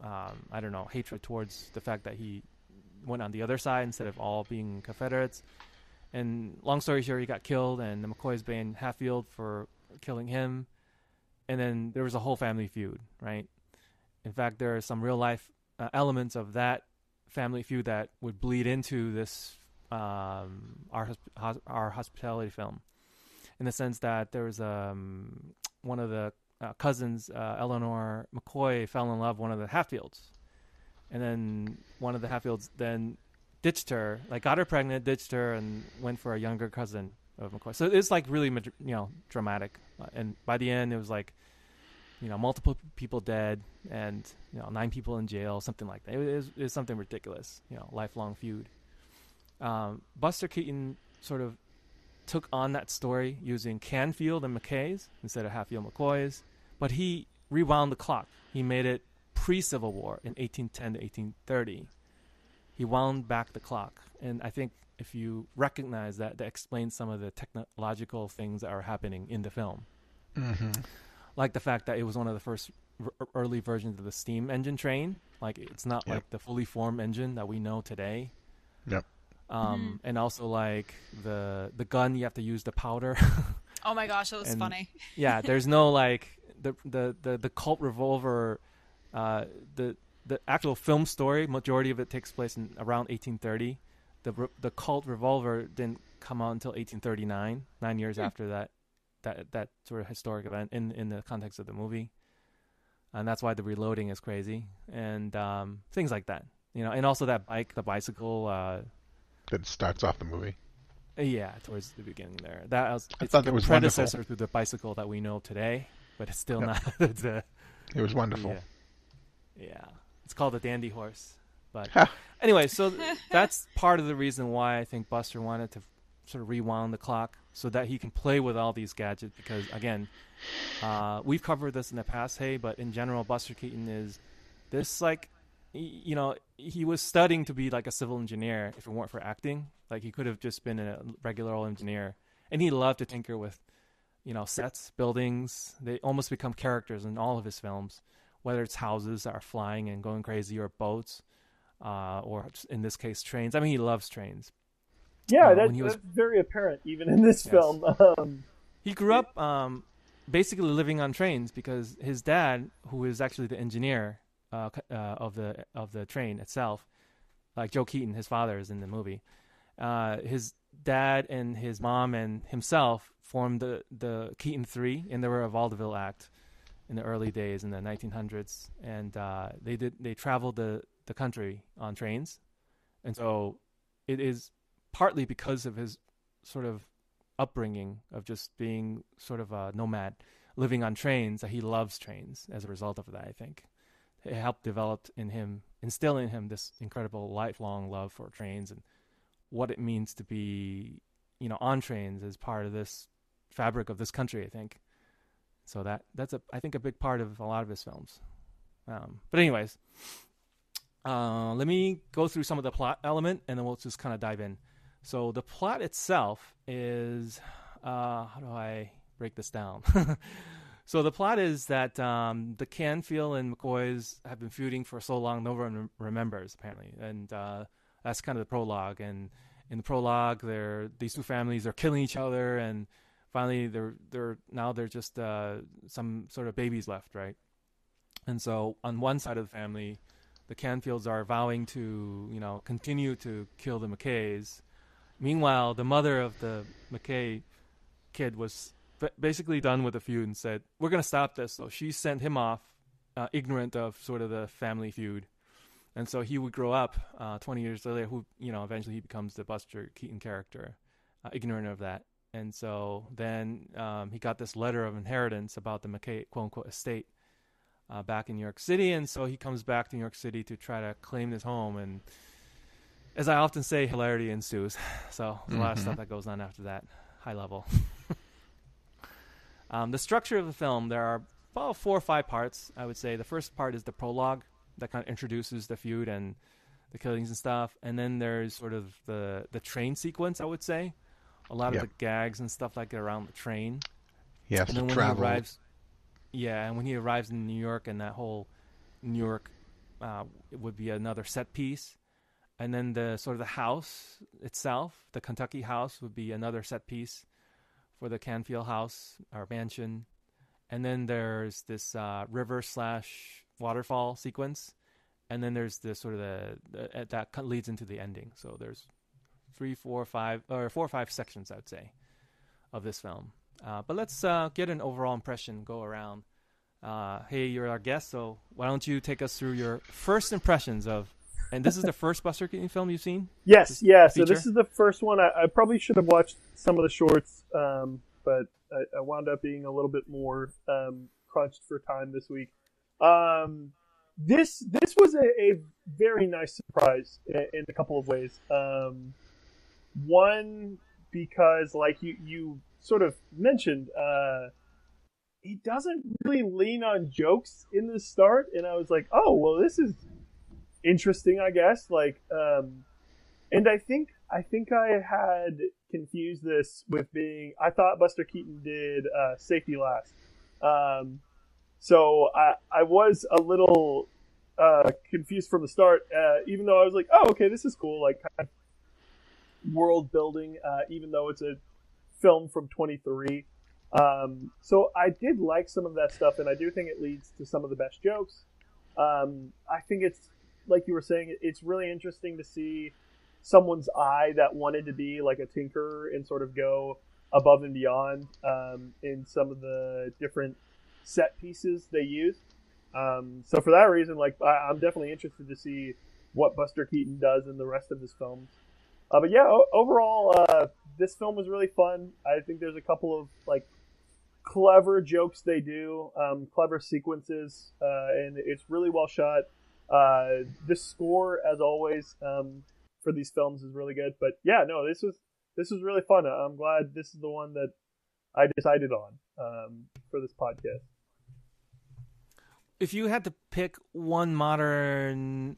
um, I don't know, hatred towards the fact that he went on the other side instead of all being Confederates. And long story short, he got killed, and the McCoys blamed Hatfield for killing him. And then there was a whole family feud, right? In fact, there are some real life uh, elements of that family feud that would bleed into this um, our our hospitality film, in the sense that there was um, one of the uh, cousins, uh, Eleanor McCoy, fell in love with one of the Hatfields, and then one of the Hatfields then ditched her, like got her pregnant, ditched her, and went for a younger cousin of McCoy. So it's like really, you know, dramatic. And by the end, it was like, you know, multiple people dead and you know nine people in jail, something like that. It was, it was something ridiculous. You know, lifelong feud. Um, Buster Keaton sort of took on that story using Canfield and McKay's instead of Hatfield McCoy's, but he rewound the clock. He made it pre-Civil War in 1810 to 1830. He wound back the clock, and I think if you recognize that, that explains some of the technological things that are happening in the film. Mm-hmm. Like the fact that it was one of the first r- early versions of the steam engine train. Like it's not Yep. like the fully formed engine that we know today. Yep. Um, and also like the the gun, you have to use the powder. [laughs] Oh my gosh, that was And- funny. [laughs] yeah, there's no like the the the, the Colt revolver. Uh, the the actual film story, majority of it takes place in around 1830. The re- the Colt revolver didn't come out until 1839, nine years Hmm. after that that that sort of historic event in in the context of the movie, and that's why the reloading is crazy and um, things like that. You know, and also that bike, the bicycle. Uh, That starts off the movie. yeah, towards the beginning there. That was I it's thought like that a was predecessor wonderful. to the bicycle that we know today, but it's still Yep. not [laughs] the It was wonderful. yeah. Yeah. It's called a dandy horse. But. Anyway, so [laughs] that's part of the reason why I think Buster wanted to sort of rewind the clock so that he can play with all these gadgets because again, uh, we've covered this in the past, hey, but in general Buster Keaton is this like you know, he was studying to be like a civil engineer if it weren't for acting. Like he could have just been a regular old engineer. And he loved to tinker with you know, sets, buildings. They almost become characters in all of his films, whether it's houses that are flying and going crazy, or boats, uh, or in this case, trains. I mean, he loves trains. Yeah, Uh, that, was- that's very apparent even in this Yes. film. [laughs] Um, He grew up um, basically living on trains because his dad, who is actually the engineer uh, uh, of the of the train itself, like Joe Keaton, his father is in the movie. Uh, his dad and his mom and himself formed the the Keaton Three in the a Vaudeville act in the early days in the 1900s, and uh, they did they traveled the the country on trains, and so it is partly because of his sort of upbringing of just being sort of a nomad, living on trains that he loves trains. As a result of that, I think it helped develop in him, instill in him this incredible lifelong love for trains and what it means to be, you know, on trains as part of this fabric of this country. I think so. That that's a I think a big part of a lot of his films. Um, but anyways, uh, let me go through some of the plot element, and then we'll just kind of dive in. So the plot itself is uh, how do I break this down? [laughs] so the plot is that um, the Canfield and McCoys have been feuding for so long, no one remembers apparently, and uh, that's kind of the prologue. And in the prologue, they're these two families are killing each other, and finally they're they're now they're just uh, some sort of babies left, right? And so on one side of the family, the Canfields are vowing to you know continue to kill the McKays. Meanwhile, the mother of the McKay kid was ba- basically done with the feud and said, "We're going to stop this." So she sent him off, uh, ignorant of sort of the family feud, and so he would grow up uh, 20 years later. Who you know eventually he becomes the Buster Keaton character, uh, ignorant of that. And so then um, he got this letter of inheritance about the McKay quote unquote estate uh, back in New York City. And so he comes back to New York City to try to claim his home. And as I often say, hilarity ensues. [sighs] So a lot of stuff that goes on after that, high level. [laughs] um, the structure of the film, there are about four or five parts, I would say. The first part is the prologue that kind of introduces the feud and the killings and stuff. And then there's sort of the, the train sequence, I would say. A lot Yeah. of the gags and stuff like that around the train. Has and then when travel. he arrives, yeah, and when he arrives in New York, and that whole New York uh, it would be another set piece, and then the sort of the house itself, the Kentucky house, would be another set piece for the Canfield house or mansion, and then there's this uh, river slash waterfall sequence, and then there's the sort of the, the uh, that leads into the ending. So there's three, four, five, or four or five sections, I would say, of this film. Uh, but let's uh, get an overall impression, go around. Uh, hey, you're our guest, so why don't you take us through your first impressions of? And this is the [laughs] first Buster Keaton film you've seen. Yes, This yeah. So this is the first one. I, I probably should have watched some of the shorts, um, but I, I wound up being a little bit more um, crunched for time this week. Um, this this was a, a very nice surprise in, in a couple of ways. Um, one because, like you you sort of mentioned, uh, he doesn't really lean on jokes in the start, and I was like, oh well, this is interesting, I guess. Like, um, and I think I think I had confused this with being. I thought Buster Keaton did uh, Safety Last, um, so I I was a little uh, confused from the start. Uh, even though I was like, oh, okay, this is cool. Like kind of world building, uh, even though it's a film from 23. Um, so I did like some of that stuff, and I do think it leads to some of the best jokes. Um, I think it's like you were saying, it's really interesting to see someone's eye that wanted to be like a tinker and sort of go above and beyond um, in some of the different set pieces they use. Um, so for that reason, like I, I'm definitely interested to see what Buster Keaton does in the rest of his films. Uh, but yeah, o- overall, uh, this film was really fun. I think there's a couple of like clever jokes they do, um, clever sequences, uh, and it's really well shot. Uh, score, as always, um, for these films is really good. But yeah, no, this was this was really fun. I'm glad this is the one that I decided on um, for this podcast. If you had to pick one modern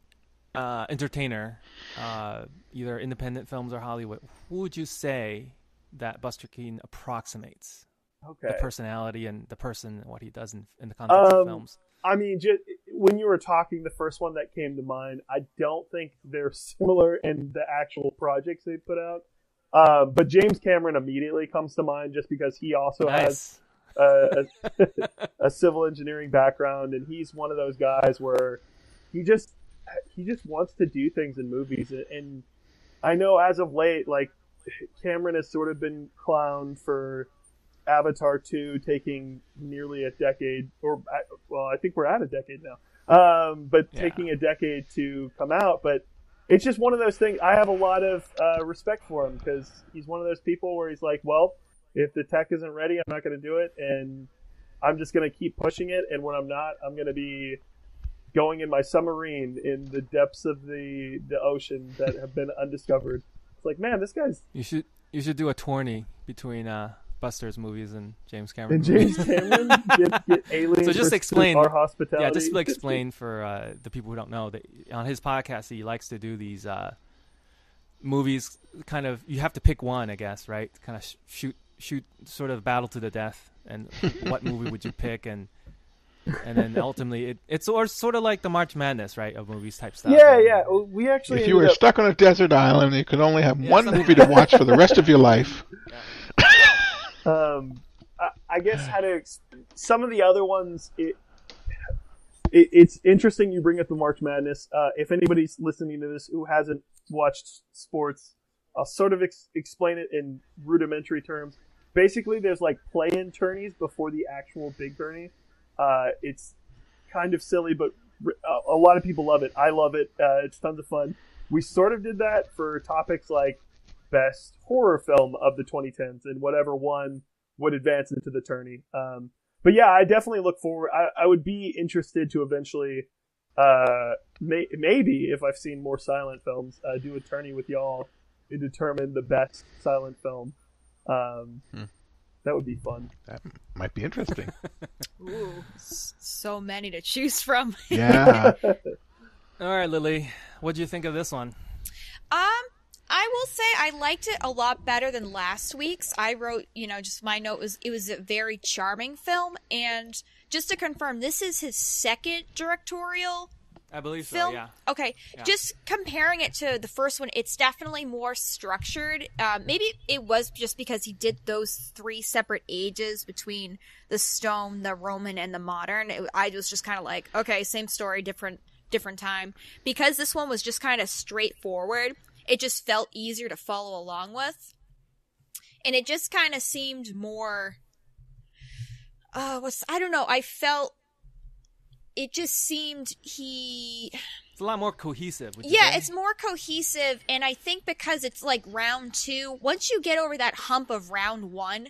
uh, entertainer, uh, either independent films or Hollywood, who would you say that Buster Keaton approximates Okay. the personality and the person and what he does in, in the context Um, of films? I mean, just, when you were talking, the first one that came to mind, I don't think they're similar in the actual projects they put out. Uh, but James Cameron immediately comes to mind just because he also has nice. a, a, [laughs] a civil engineering background, and he's one of those guys where he just he just wants to do things in movies. And I know as of late, like Cameron has sort of been clowned for Avatar two taking nearly a decade, or well, I think we're at a decade now. Um, but Yeah. taking a decade to come out, but it's just one of those things. I have a lot of uh, respect for him because he's one of those people where he's like, well, if the tech isn't ready, I'm not going to do it, and I'm just going to keep pushing it. And when I'm not, I'm going to be going in my submarine in the depths of the the ocean that have been undiscovered. It's like, man, this guy's You should you should do a tourney between uh, Buster's movies and James Cameron. and. James Cameron [laughs] get, get aliens. So just explain- our hospitality. Yeah, just explain for uh, the people who don't know that on his podcast he likes to do these uh, movies. Kind of, you have to pick one, I guess, right? Kind of sh- shoot, shoot, sort of battle to the death. And what movie would you pick? And and then ultimately, it, it's or sort of like the March Madness, right, of movies type stuff. Yeah, And- yeah. We actually If you were up- stuck on a desert island, you could only have Yeah, one movie to like that. watch for the rest of your life. [laughs] um, I, I guess how to some of the other ones. It, it, it's interesting you bring up the March Madness. Uh, if anybody's listening to this who hasn't watched sports, I'll sort of ex- explain it in rudimentary terms. Basically, there's like play-in tourneys before the actual big tourney. Uh, it's kind of silly, but a lot of people love it. I love it. Uh, it's tons of fun. We sort of did that for topics like best horror film of the 2010s, and whatever one would advance into the tourney. Um, but yeah, I definitely look forward. I, I would be interested to eventually, uh, may, maybe if I've seen more silent films, uh, do a tourney with y'all and determine the best silent film. Um, Hmm. That would be fun. That might be interesting. [laughs] Ooh, so many to choose from. yeah. [laughs] All right, Lily, what do you think of this one? Um, I will say I liked it a lot better than last week's. I wrote, you know, just my note was it was a very charming film, and just to confirm, this is his second directorial I believe so. film. Yeah. Okay, Yeah. just comparing it to the first one, it's definitely more structured. Uh, maybe it was just because he did those three separate ages between the stone, the Roman, and the modern. It, I was just kind of like, okay, same story, different different time. Because this one was just kind of straightforward, it just felt easier to follow along with, and it just kind of seemed more. Uh, what's I don't know. I felt it just seemed he It's a lot more cohesive. yeah say? it's more cohesive and i think because it's like round two once you get over that hump of round one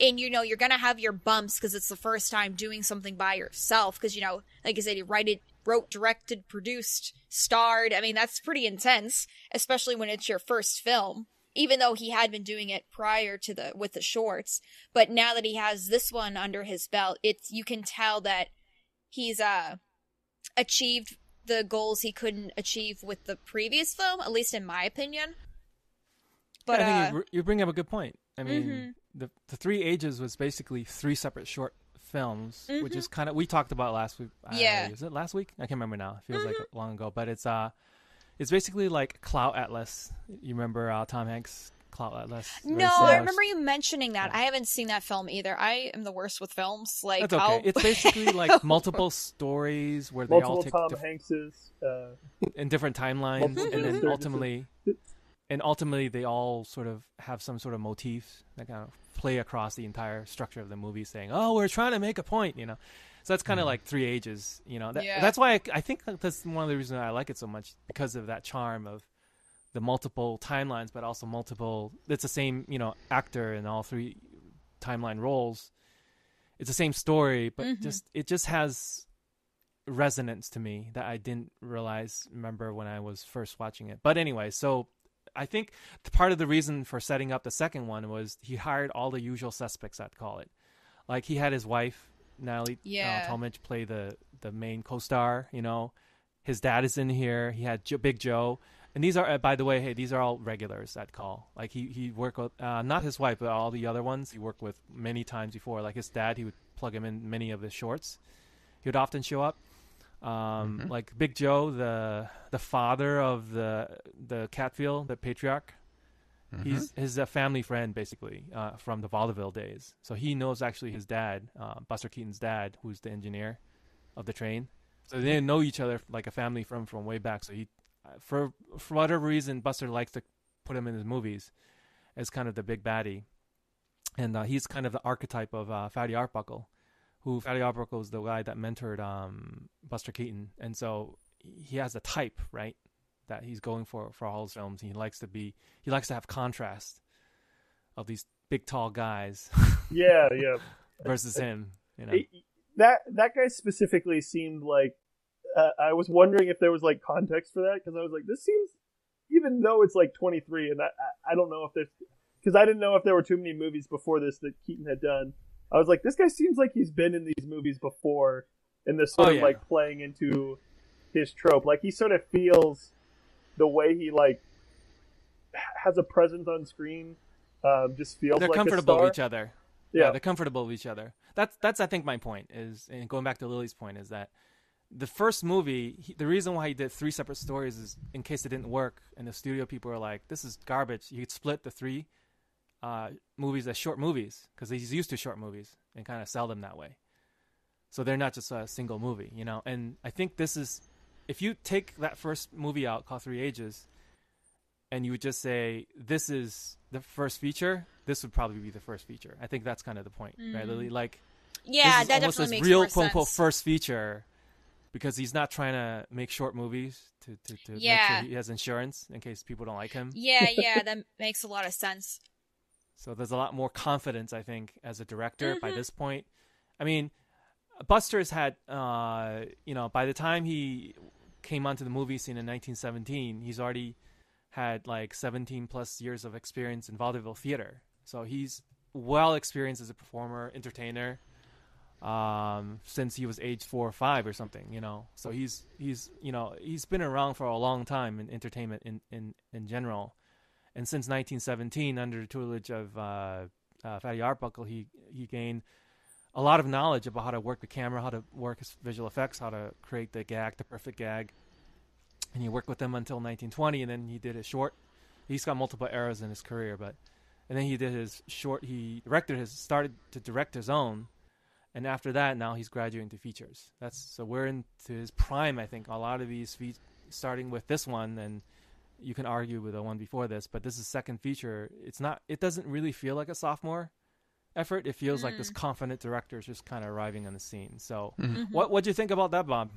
and you know you're gonna have your bumps because it's the first time doing something by yourself because you know like i said he wrote it wrote directed produced starred i mean that's pretty intense especially when it's your first film even though he had been doing it prior to the with the shorts but now that he has this one under his belt it's you can tell that he's uh achieved the goals he couldn't achieve with the previous film, at least in my opinion. But I think uh, you, you bring up a good point. I mean, Mhm. the the Three Ages was basically three separate short films, which Mhm. is kind of we talked about last week. uh, Yeah. is it last week? I can't remember now. It feels like Mhm. long ago, but it's uh, it's basically like Cloud Atlas. You remember uh, Tom Hanks Cloud Atlas? Very no. I remember you mentioning that. I haven't seen that film either. I am the worst with films. Like, That's okay. I'll... It's basically [laughs] like multiple stories where they all Multiple take Tom diff- Hankses. Uh, in different timelines, and then ultimately, and ultimately they all sort of have some sort of motif that kind of play across the entire structure of the movie, saying, "Oh, we're trying to make a point," you know. So that's kind of like three ages, you know. That, Yeah. That's why I, I think that's one of the reasons I like it so much because of that charm of the multiple timelines, but also multiple. It's the same, you know, actor in all three timeline roles. It's the same story, but Mhm. just it just has resonance to me that I didn't realize remember when I was first watching it. But anyway, so I think part of the reason for setting up the second one was he hired all the usual suspects, I'd call it. Like he had his wife Natalie Yeah. uh, Talmadge play the the main co-star. You know, his dad is in here. He had jo- Big Joe, and these are uh, by the way, hey, these are all regulars I'd call. Like he he worked with uh, not his wife, but all the other ones he worked with many times before. Like his dad, he would plug him in many of his shorts. He would often show up. Um, Mhm. Like Big Joe, the the father of the the Canfield, the patriarch. Mhm. He's his a family friend basically uh, from the vaudeville days. So he knows actually his dad, uh, Buster Keaton's dad, who's the engineer of the train. So they didn't know each other like a family from from way back. So he, uh, for for whatever reason, Buster likes to put him in his movies as kind of the big baddie, and uh, he's kind of the archetype of uh, Fatty Arbuckle, who Fatty Arbuckle is the guy that mentored um, Buster Keaton, and so he has a type, right? That he's going for for all his films. He likes to be he likes to have contrast of these big tall guys yeah, yeah. [laughs] versus him. You know, It- that that guy specifically seemed like uh, I was wondering if there was like context for that because I was like, this seems even though it's like 23, and I I, I don't know if there's because I didn't know if there were too many movies before this that Keaton had done. I was like, this guy seems like he's been in these movies before, and this sort Oh, of yeah. like playing into his trope. Like he sort of feels the way he like has a presence on screen. Um, just feels they're like comfortable with each other. Yeah. Yeah. they're comfortable with each other. That's that's I think my point is, and going back to Lily's point is that the first movie, he, the reason why he did three separate stories is in case it didn't work, and the studio people were like, "This is garbage." You could split the three uh, movies as short movies because he's used to short movies and kind of sell them that way. So they're not just a single movie, you know. And I think this is, if you take that first movie out called Three Ages, and you would just say this is the first feature, this would probably be the first feature. I think that's kind of the point, right, Mm. Lily? Like, yeah, this is that definitely makes real quote unquote first feature, because he's not trying to make short movies to to, to make sure he has insurance in case people don't like him. Yeah, [laughs] yeah, that makes a lot of sense. So there's a lot more confidence, I think, as a director by Mhm. this point. I mean, Buster's had, uh, you know, by the time he came onto the movie scene in 1917, he's already had like 17 plus years of experience in vaudeville theater. So he's well experienced as a performer, entertainer, um, since he was age four or five or something, you know. So he's he's you know he's been around for a long time in entertainment in in in general, and since 1917, under the tutelage of uh, uh, Fatty Arbuckle, he he gained a lot of knowledge about how to work the camera, how to work his visual effects, how to create the gag, the perfect gag. And he worked with them until 1920, and then he did his short. He's got multiple eras in his career, but and then he did his short. He directed his started to direct his own, and after that, now he's graduating to features. That's so we're into his prime. I think a lot of these fe- starting with this one, and you can argue with the one before this, but this is second feature. It's not. It doesn't really feel like a sophomore effort. It feels like this confident director is just kind of arriving on the scene. So, Mm-hmm. what what do you think about that, Bob?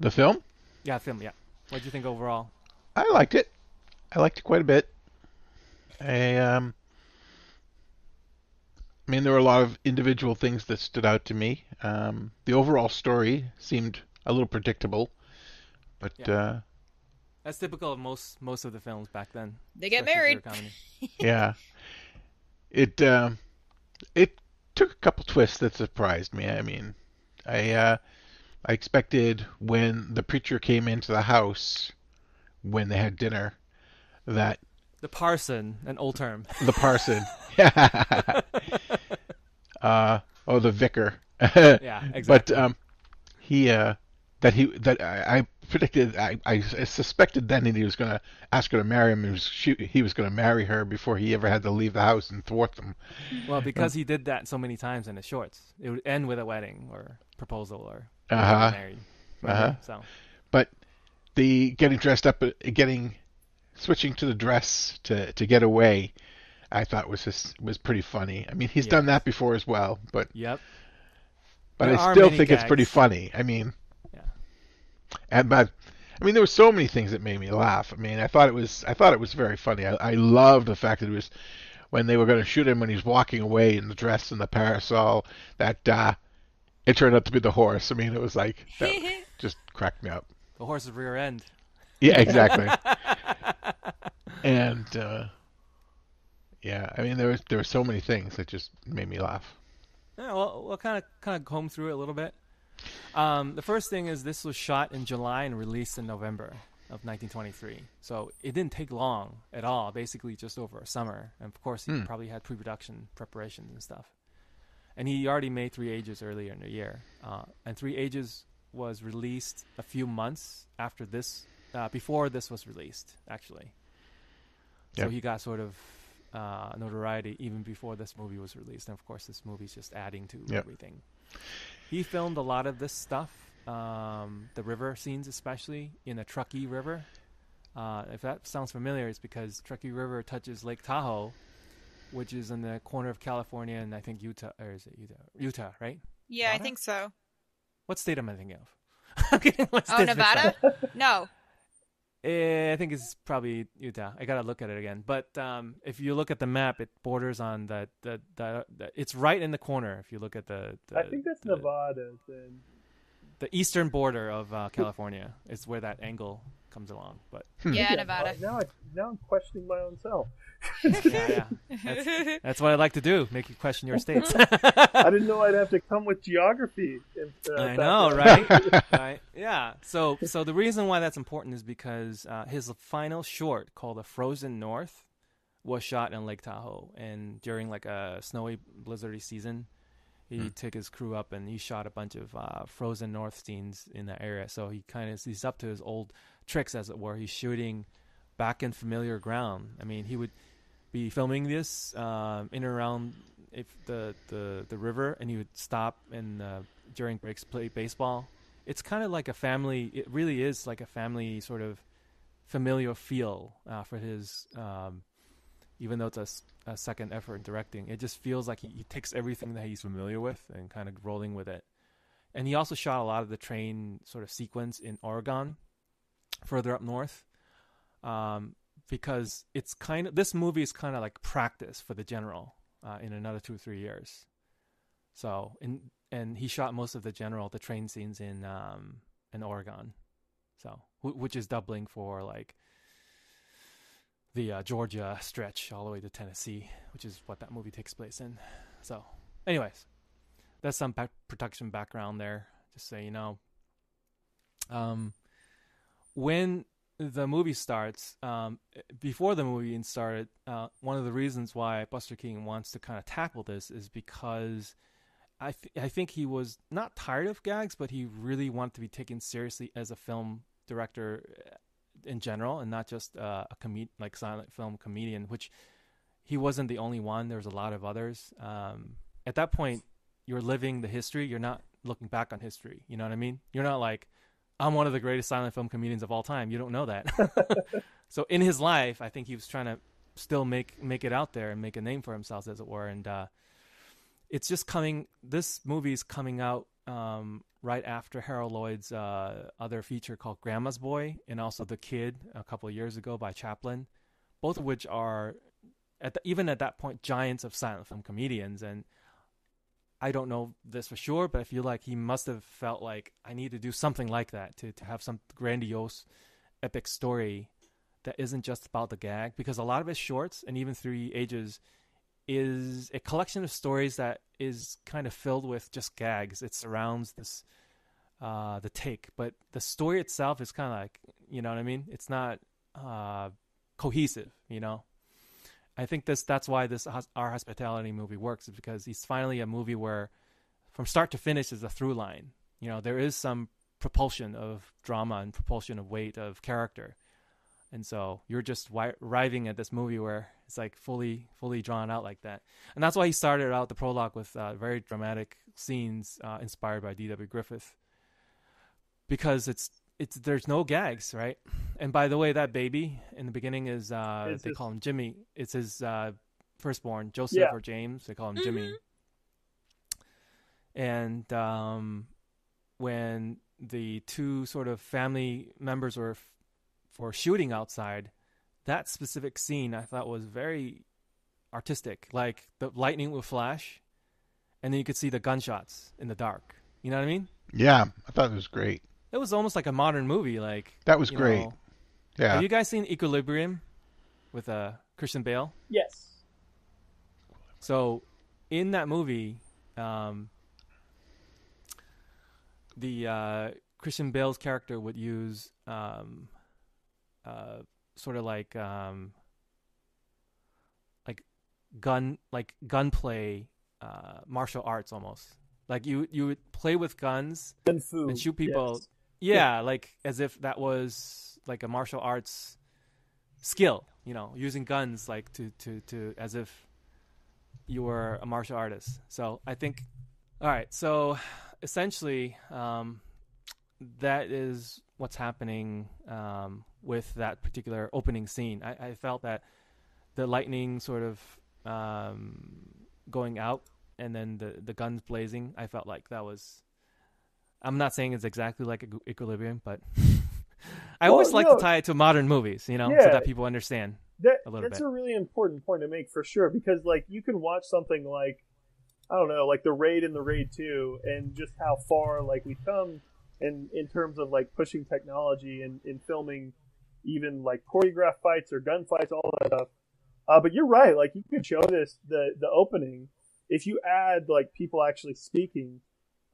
The film? Yeah, film. Yeah, what do you think overall? I liked it. I liked it quite a bit. I um I mean there were a lot of individual things that stood out to me. Um the overall story seemed a little predictable. But Yeah. uh That's typical of most most of the films back then. They get married. if they're a comedy. [laughs] yeah. It um it took a couple twists that surprised me. I mean, I uh I expected when the preacher came into the house when they had dinner that The parson, an old term. the parson [laughs] [laughs] uh oh the vicar [laughs] Yeah, but exactly. um he uh that he that I, I predicted I, I suspected then that he was gonna ask her to marry him. He was she, he was gonna marry her before he ever had to leave the house and thwart them. Well, because he did that so many times in his shorts, it would end with a wedding or proposal or Uh-huh. married. Uh-huh. So But the getting dressed up, uh, getting switching to the dress to to get away, I thought was just was pretty funny. I mean, he's Yeah. done that before as well, but yep. but There I still think it's pretty funny. I mean, Yeah. and but I mean, there were so many things that made me laugh. I mean, I thought it was I thought it was very funny. I, I loved the fact that it was when they were going to shoot him when he's walking away in the dress and the parasol that uh, it turned out to be the horse. I mean, it was like that [laughs] just cracked me up. The horse's rear end. Yeah, [laughs] exactly. and uh, yeah, I mean, there was there were so many things that just made me laugh. Yeah, well, we'll kind of kind of comb through it a little bit. Um, the first thing is this was shot in July and released in November of 1923, so it didn't take long at all. Basically, just over a summer, and of course, he Hmm. probably had pre-production preparations and stuff. And he already made Three Ages earlier in the year, uh, and Three Ages was released a few months after this, uh, before this was released, actually. So Yep. he got sort of uh, notoriety even before this movie was released, and of course, this movie's just adding to Yep. everything. He filmed a lot of this stuff, um, the river scenes especially in the Truckee River. Uh, if that sounds familiar, it's because Truckee River touches Lake Tahoe, which is in the corner of California and I think Utah, or is it Utah? Utah, right? Yeah, I think so. What state am I thinking of? [laughs] I'm getting my Oh, Nevada? No. Eh, I think it's probably Utah. I gotta look at it again. But um, if you look at the map, it borders on the the, the, the it's right in the corner. If you look at the, the I think that's the, Nevada. Then the eastern border of uh, California is where that angle comes along. But Yeah, Okay, Nevada. uh, Now, I, now I'm questioning my own self. Yeah, yeah, [laughs] that's, that's what I like to do: make you question your states. [laughs] I didn't know I'd have to come with geography. If, uh, I know, right? [laughs] right? Yeah. So, so the reason why that's important is because uh, his final short called "The Frozen North" was shot in Lake Tahoe, and during like a snowy, blizzardy season, he took his crew up and he shot a bunch of uh, Frozen North scenes in that area. So he kind of he's up to his old tricks, as it were. He's shooting back in familiar ground. I mean, he would be filming this um, in and around if the, the the river, and he would stop and uh, during breaks play baseball. It's kind of like a family. It really is like a family sort of familiar feel uh, for his. Um, even though it's a second effort in directing, it just feels like he, he takes everything that he's familiar with and kind of rolling with it. and he also shot a lot of the train sort of sequence in Oregon, further up north, um, because it's kind of this movie is kind of like practice for the general uh, in another two or three years. So in and he shot most of the general the train scenes in um, in Oregon, so which is doubling for like the uh, Georgia stretch all the way to Tennessee, which is what that movie takes place in. So, anyways, that's some back- production background there, just so you know. Um, when the movie starts, um, before the movie even started, uh, one of the reasons why Buster Keaton wants to kind of tackle this is because I th- I think he was not tired of gags, but he really wanted to be taken seriously as a film director uh, in general, and not just uh, a comed like silent film comedian. Which he wasn't the only one. There was a lot of others. Um, at that point, you're living the history. You're not looking back on history. You know what I mean? You're not like I'm one of the greatest silent film comedians of all time. You don't know that. [laughs] [laughs] so in his life, I think he was trying to still make make it out there and make a name for himself, as it were. And uh, it's just coming. This movie's coming out um, right after Harold Lloyd's uh, other feature called Grandma's Boy, and also The Kid a couple of years ago by Chaplin, both of which are at the, even at that point giants of silent film comedians. And I don't know this for sure, but I feel like he must have felt like I need to do something like that to to have some grandiose, epic story that isn't just about the gag because a lot of his shorts and even Three Ages is a collection of stories that is kind of filled with just gags. It surrounds this uh, the take, but the story itself is kind of like you know what I mean. It's not uh, cohesive, you know. I think this that's why this our hospitality movie works is because it's finally a movie where from start to finish is a through line. You know, there is some propulsion of drama and propulsion of weight of character. And so you're just wi- arriving at this movie where it's like fully, fully drawn out like that. And that's why he started out the prologue with uh, very dramatic scenes uh, inspired by D.W. Griffith, because it's it's there's no gags, right? And by the way, that baby in the beginning is uh, It's they his- call him Jimmy. It's his uh, firstborn, Joseph Yeah. or James. They call him Jimmy. And um, when the two sort of family members were f- for shooting outside, that specific scene I thought was very artistic. Like the lightning would flash, and then you could see the gunshots in the dark. You know what I mean? Yeah, I thought it was great. It was almost like a modern movie. Like That was great. know- Yeah. Have you guys seen Equilibrium with uh, Christian Bale? Yes. So in that movie, um, the uh, Christian Bale's character would use um, uh, sort of like um, like gun like gunplay uh, martial arts almost. Like you you would play with guns And food. and shoot people. Yes. Yeah, like as if that was like a martial arts skill, you know, using guns like to to to as if you were a martial artist. So I think, all right. So essentially, um, that is what's happening um, with that particular opening scene. I, I felt that the lightning sort of um, going out and then the the guns blazing. I felt like that was. I'm not saying it's exactly like Equilibrium, but [laughs] I Well, always like no. to tie it to modern movies, you know, so that people understand. That, a little that's bit. a really important point to make for sure because like you can watch something like I don't know, like the raid and the raid two and just how far like we've come in in terms of like pushing technology and in filming even like choreographed fights or gunfights, all that stuff. Uh, but you're right, like you could show this the the opening if you add like people actually speaking.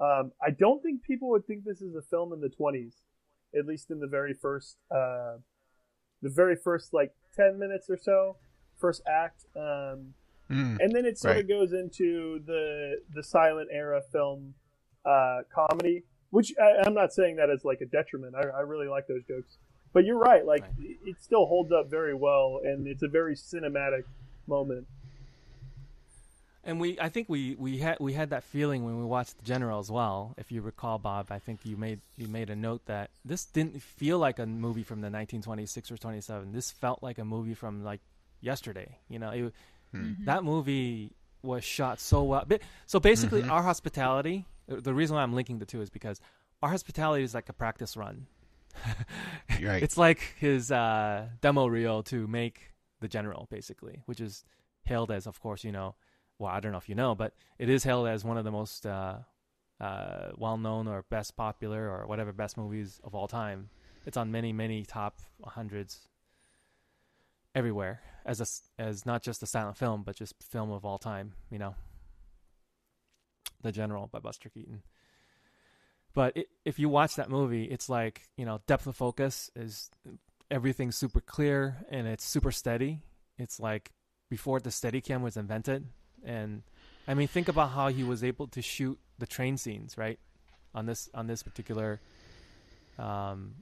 Um, I don't think people would think this is a film in the 20s, at least in the very first uh, the very first like 10 minutes or so first act um, Mm. and then it sort Right. of goes into the the silent era film uh, comedy which I, i'm not saying that as like a detriment I, I really like those jokes but you're right like Right. it still holds up very well and it's a very cinematic moment And we, I think we, we had we had that feeling when we watched the General as well. If you recall, Bob, I think you made you made a note that this didn't feel like a movie from the 1926 or 27. This felt like a movie from like yesterday. You know, it, Hmm. that movie was shot so well. Ba- So basically, Mhm. our hospitality, The reason why I'm linking the two is because our hospitality is like a practice run. [laughs] right. It's like his uh, demo reel to make the general, basically, which is hailed as, of course, you know, well, I don't know if you know, but it is hailed as one of the most uh, uh, well-known or best popular or whatever best movies of all time. It's on many, many top hundreds everywhere as a as not just a silent film, but just film of all time. You know, The General by Buster Keaton. But it, if you watch that movie, it's like you know depth of focus is everything's super clear and it's super steady. It's like before the Steadicam was invented, and I mean think about how he was able to shoot the train scenes right on this on this particular um,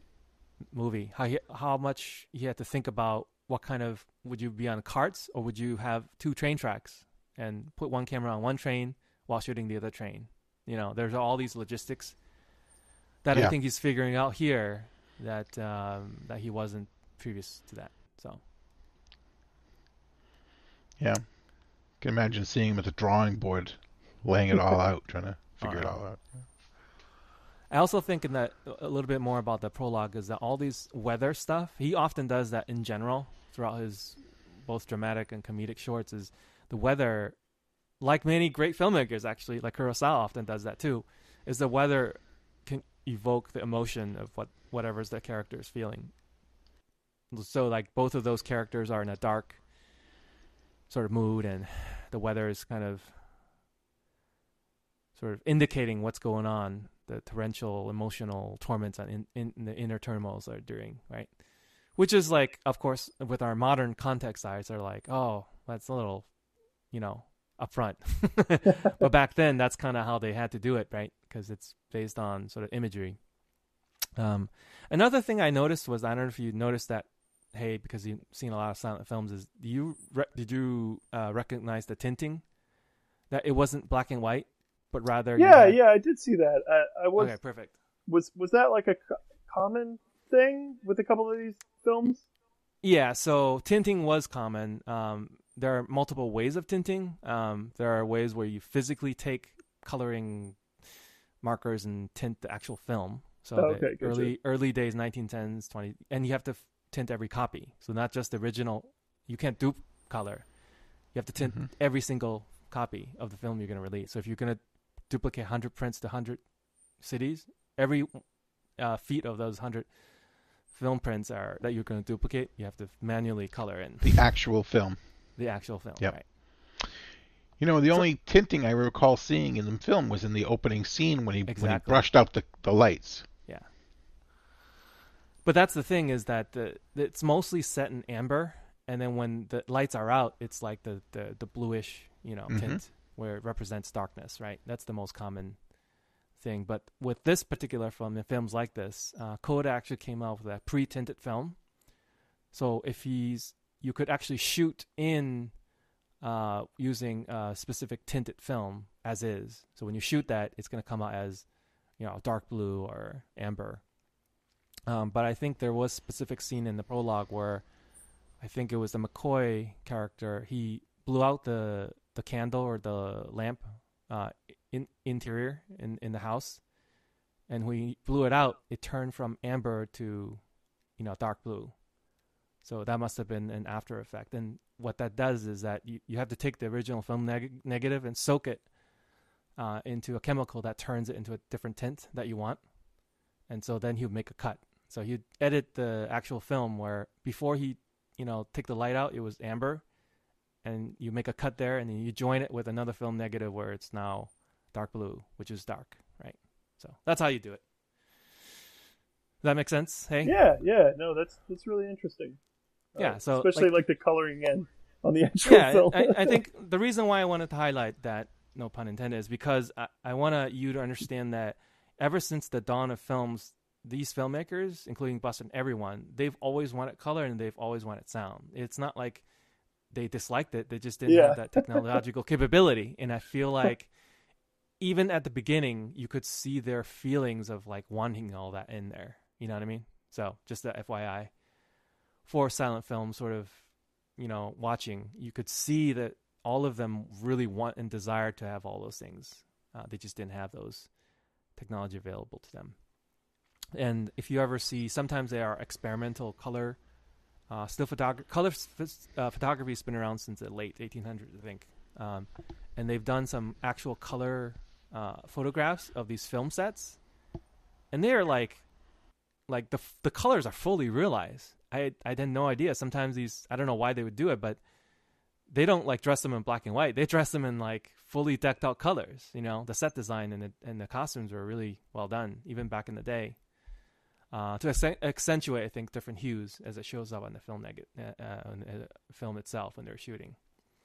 movie. How he, how much he had to think about what kind of would you be on carts or would you have two train tracks and put one camera on one train while shooting the other train. You know, there's all these logistics that Yeah. I think he's figuring out here that um, that he wasn't previous to that. So Yeah. Can imagine seeing him at the drawing board, laying it all [laughs] out, trying to figure it all out. I also think in that a little bit more about the prologue is that all these weather stuff he often does that in general throughout his both dramatic and comedic shorts is the weather like many great filmmakers actually like Kurosawa often does that too is the weather can evoke the emotion of what whatever's the character is feeling so like both of those characters are in a dark sort of mood and the weather is kind of sort of indicating what's going on. The torrential emotional torments and in, in the inner turmoils are during right? Which is like of course with our modern context eyes are like oh that's a little you know upfront. [laughs] But back then that's kind of how they had to do it right? Because it's based on sort of imagery. Um, another thing i noticed was i don't know if you noticed that hey because you've seen a lot of silent films is do you re- did you uh, recognize the tinting that it wasn't black and white but rather Yeah, had- yeah, I did see that. I, I was okay perfect was was that like a co- common thing with a couple of these films? Yeah, so tinting was common. Um, there are multiple ways of tinting. Um, there are ways where you physically take coloring markers and tint the actual film. So Oh, the okay, gotcha. early early days, 1910s, 20, and you have to tint every copy. So not just the original. You can't dupe color. You have to tint Mhm. every single copy of the film you're going to release. So if you're going to duplicate 100 prints to 100 cities, every uh, feet of those 100 film prints are that you're going to duplicate, you have to manually color in The actual film. the actual film. Yep. Right. You know, the So- only tinting I recall seeing in the film was in the opening scene when he when he brushed out the, the lights. But that's the thing is that the it's mostly set in amber, and then when the lights are out, it's like the the, the bluish, you know, Mhm. tint where it represents darkness. Right. That's the most common thing. But with this particular film, and films like this, uh, Kodak actually came out with a pre-tinted film. So if he's, you could actually shoot in uh, using a specific tinted film as is. So when you shoot that, it's going to come out as, you know, dark blue or amber. Um, but I think there was specific scene in the prologue where I think it was the McCoy character. He blew out the the candle or the lamp uh, in interior in in the house, and when he blew it out, it turned from amber to, you know, dark blue. So that must have been an after effect. And what that does is that you, you have to take the original film neg- negative and soak it uh, into a chemical that turns it into a different tint that you want. And so then he would make a cut. So he'd edit the actual film where before he, you know, take the light out, it was amber. And you make a cut there and then you join it with another film negative where it's now dark blue, which is dark, right? So that's how you do it. Does that make sense? Hey? Yeah, yeah. No, that's that's really interesting. Uh, Yeah, so, especially like- like, the coloring in on the [laughs] actual yeah, film. I, I think [laughs] the reason why I wanted to highlight that, no pun intended, is because I, I want you to understand that ever since the dawn of films, these filmmakers, including Buster and everyone, they've always wanted color and they've always wanted sound. It's not like they disliked it; they just didn't Yeah. have that technological [laughs] capability. And I feel [laughs] like even at the beginning, you could see their feelings of like wanting all that in there. You know what I mean? So just the FYI for silent film, sort of you know, watching, you could see that all of them really want and desire to have all those things. Uh, they just didn't have those technology available to them. And if you ever see, sometimes they are experimental color uh, still photography. Color uh, photography has been around since the late 1800s, I think. Um, and they've done some actual color uh, photographs of these film sets, and they are like, like the the colors are fully realized. I I had no idea. Sometimes these I don't know why they would do it, but they don't like dress them in black and white. They dress them in like fully decked out colors. You know, the set design and the, and the costumes were really well done, even back in the day. Uh, to accentuate, I think, different hues as it shows up on the film neg- uh, uh, film itself when they're shooting.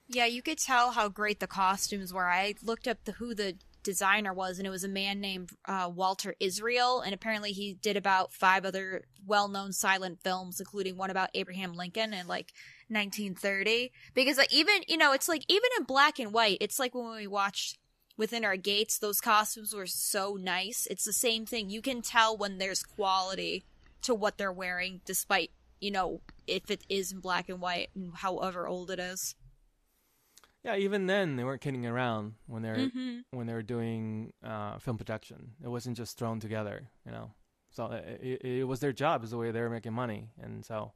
Yeah, you could tell how great the costumes were. I looked up the who the designer was, and it was a man named uh, Walter Israel, and apparently he did about five other well-known silent films, including one about Abraham Lincoln in like 1930. Because even you know, it's like even in black and white, it's like when we watched within our gates, those costumes were so nice. It's the same thing. You can tell when there's quality to what they're wearing, despite you know if it is in black and white, and however old it is. Yeah, even then they weren't kidding around when they're mm-hmm. when they were doing uh, film production. It wasn't just thrown together, you know. So it, it, it was their job, is the way they were making money, and so.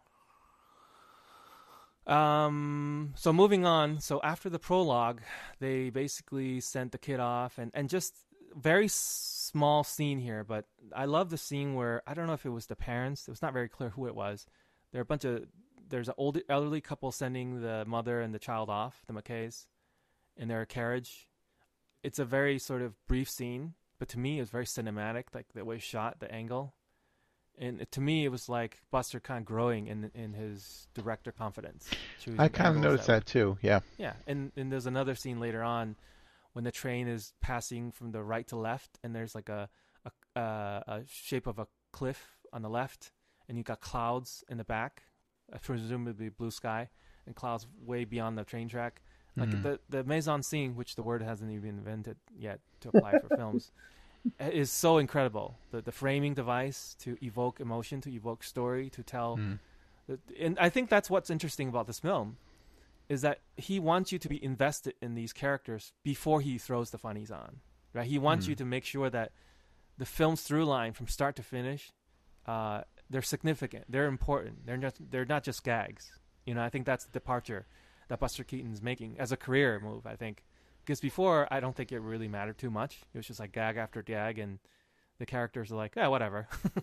Um. So moving on. So after the prologue, they basically sent the kid off, and and just very small scene here, but I love the scene where I don't know if it was the parents. It was not very clear who it was. There are a bunch of there's an old elderly couple sending the mother and the child off, the McKays, in their carriage. It's a very sort of brief scene, but to me, it was very cinematic, like the way it shot, the angle, and to me, it was like Buster kind of growing in in his director confidence. I kind of noticed that, that too. Yeah. Yeah, and and there's another scene later on when the train is passing from the right to left, and there's like a a, uh, a shape of a cliff on the left, and you got clouds in the back, presumably blue sky, and clouds way beyond the train track. Like mm. the the mise en scene, which the word hasn't even invented yet to apply for [laughs] films, is so incredible. The the framing device to evoke emotion, to evoke story, to tell. Mm. and I think that's what's interesting about this film, is that he wants you to be invested in these characters before he throws the funnies on. Right? He wants mm. you to make sure that the film's through line from start to finish uh, they're significant. They're important. They're just they're not just gags. You know, I think that's the departure that Buster Keaton's making as a career move. I think because before I don't think it really mattered too much. It was just like gag after gag, and the characters are like, yeah, whatever. [laughs]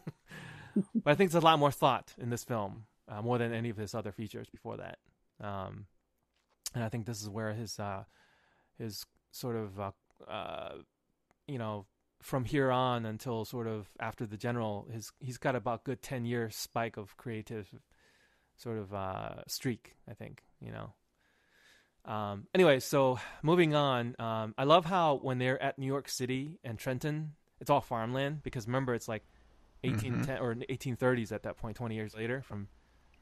but I think there's a lot more thought in this film, uh, more than any of his other features before that. Um, and I think this is where his uh, his sort of uh, uh you know from here on until sort of after the general, his he's got about good ten year spike of creative sort of uh, streak. I think you know. Um, anyway, so moving on, um, I love how when they're at New York City and Trenton, it's all farmland because remember it's like 1810 mm-hmm. or 1830s at that point, 20 years later. From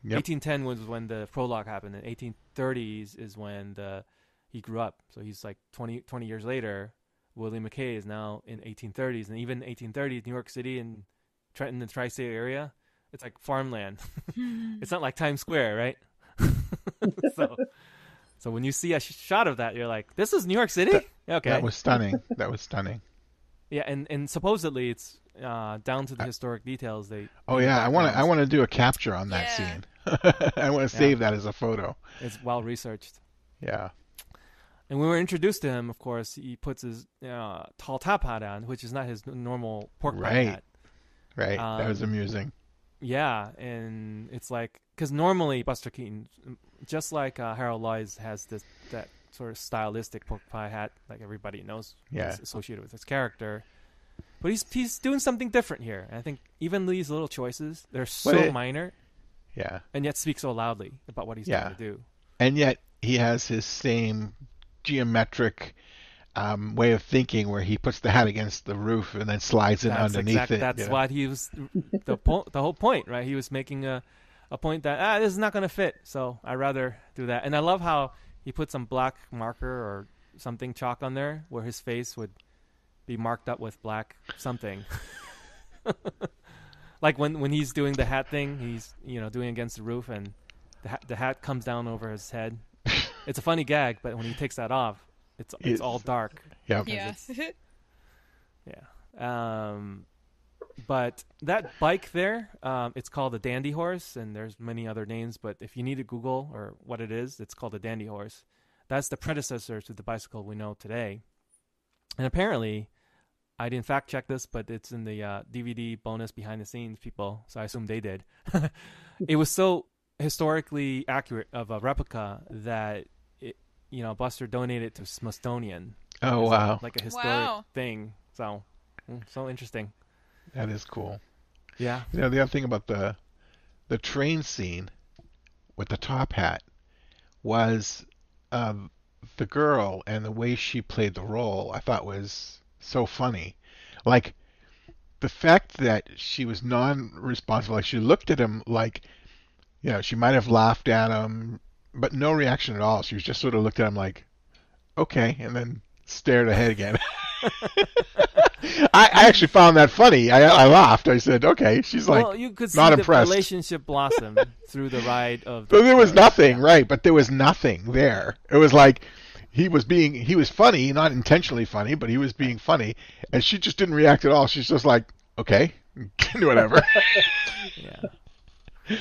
yep. 1810 was when the prologue happened, and 1830s is when the he grew up. So he's like 20, 20 years later Willie McKay is now in 1830s, and even 1830s, New York City and Trenton, the tri-state area, it's like farmland. [laughs] [laughs] it's not like Times Square, right? [laughs] so, so when you see a sh- shot of that, you're like, "This is New York City." That, okay, that was stunning. [laughs] that was stunning. Yeah, and and supposedly it's uh, down to the historic details. They. Oh yeah, I want to I want to do a capture on that yeah. scene. [laughs] I want to save yeah. that as a photo. It's well researched. Yeah. And when we were introduced to him, of course, he puts his uh, tall top hat on, which is not his normal pork right. hat. Right. Um, that was um, amusing. Yeah, and it's like because normally Buster Keaton, just like uh, Harold Lloyd, has this that sort of stylistic pork pie hat, like everybody knows, yeah. associated with his character. But he's he's doing something different here. And I think even these little choices, they're so it, minor, yeah, and yet speak so loudly about what he's yeah. trying to do. And yet he has his same geometric um, way of thinking where he puts the hat against the roof and then slides it that's underneath exact, it. That's you know? what he was the po- the whole point, right? He was making a a point that ah this is not going to fit, so I rather do that. And I love how he put some black marker or something chalk on there where his face would be marked up with black something. [laughs] like when when he's doing the hat thing, he's you know doing against the roof and the hat, the hat comes down over his head [laughs] it's a funny gag, but when he takes that off, it's it's, it's all dark. Yeah. Yeah. [laughs] yeah. Um, but that bike there, um, it's called a dandy horse, and there's many other names. But if you need to Google or what it is, it's called a dandy horse. That's the predecessor to the bicycle we know today. And apparently, I didn't fact check this, but it's in the uh, DVD bonus behind the scenes people, so I assume they did. [laughs] it was so historically accurate of a replica that it, you know Buster donated to Smithsonian. Oh as a- wow, like a historic Wow. thing. So, mm, so interesting. that is cool. Yeah. You know, the other thing about the the train scene with the top hat was um, the girl and the way she played the role. I thought was so funny. Like the fact that she was non-responsive. Like she looked at him like, you know, she might have laughed at him, but no reaction at all. She was just sort of looked at him like, okay, and then stared ahead again. I, I actually found that funny. I, I laughed. I said, "Okay." She's like, well, you could see not the impressed. relationship blossom [laughs] through the ride of. But there was the- nothing, yeah. right? But there was nothing there. It was like he was being he was funny, not intentionally funny, but he was being funny, and she just didn't react at all. She's just like, okay, [laughs] whatever. [laughs] Yeah.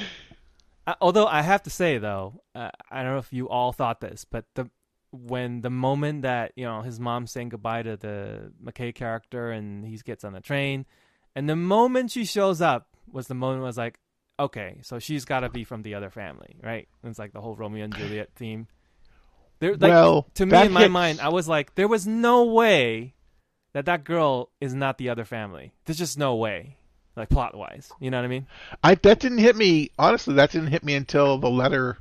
Uh, although I have to say though, uh, I don't know if you all thought this, but the when the moment that you know his mom's saying goodbye to the McKay character and he gets on the train, and the moment she shows up was the moment I was like, okay, so she's got to be from the other family, right? It's like the whole Romeo and Juliet theme. There, like, well, to me in my mind, I was like, there was no way that that girl is not the other family. There's just no way, like plot wise. You know what I mean? I that didn't hit me. Honestly, that didn't hit me until the letter.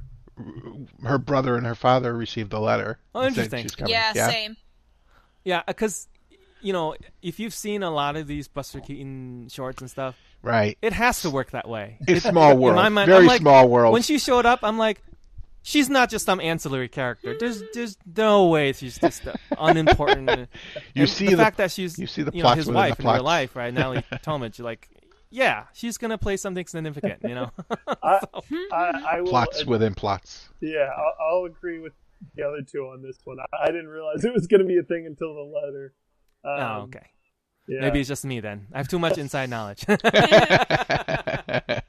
Her brother and her father received the letter. Oh, interesting. she's coming. Yeah, same. Yeah, because you know, if you've seen a lot of these Buster Keaton shorts and stuff, Right. it has to work that way. It's small world. In my mind, Very like, small world. When she showed up, I'm like, she's not just some ancillary character. There's, there's no way she's just uh, [laughs] unimportant. You And see the, the- fact that she's you see the you know, plots his within the wife in real life, right? Natalie Talmadge, like, yeah, she's gonna play something significant, you know. [laughs] [laughs] I, I, I will, plots within plots. Yeah, I'll, I'll agree with the other two on this one. I, I didn't realize it was going to be a thing until the letter. Um, oh, okay. Yeah. Maybe it's just me then. I have too much inside knowledge. [laughs] I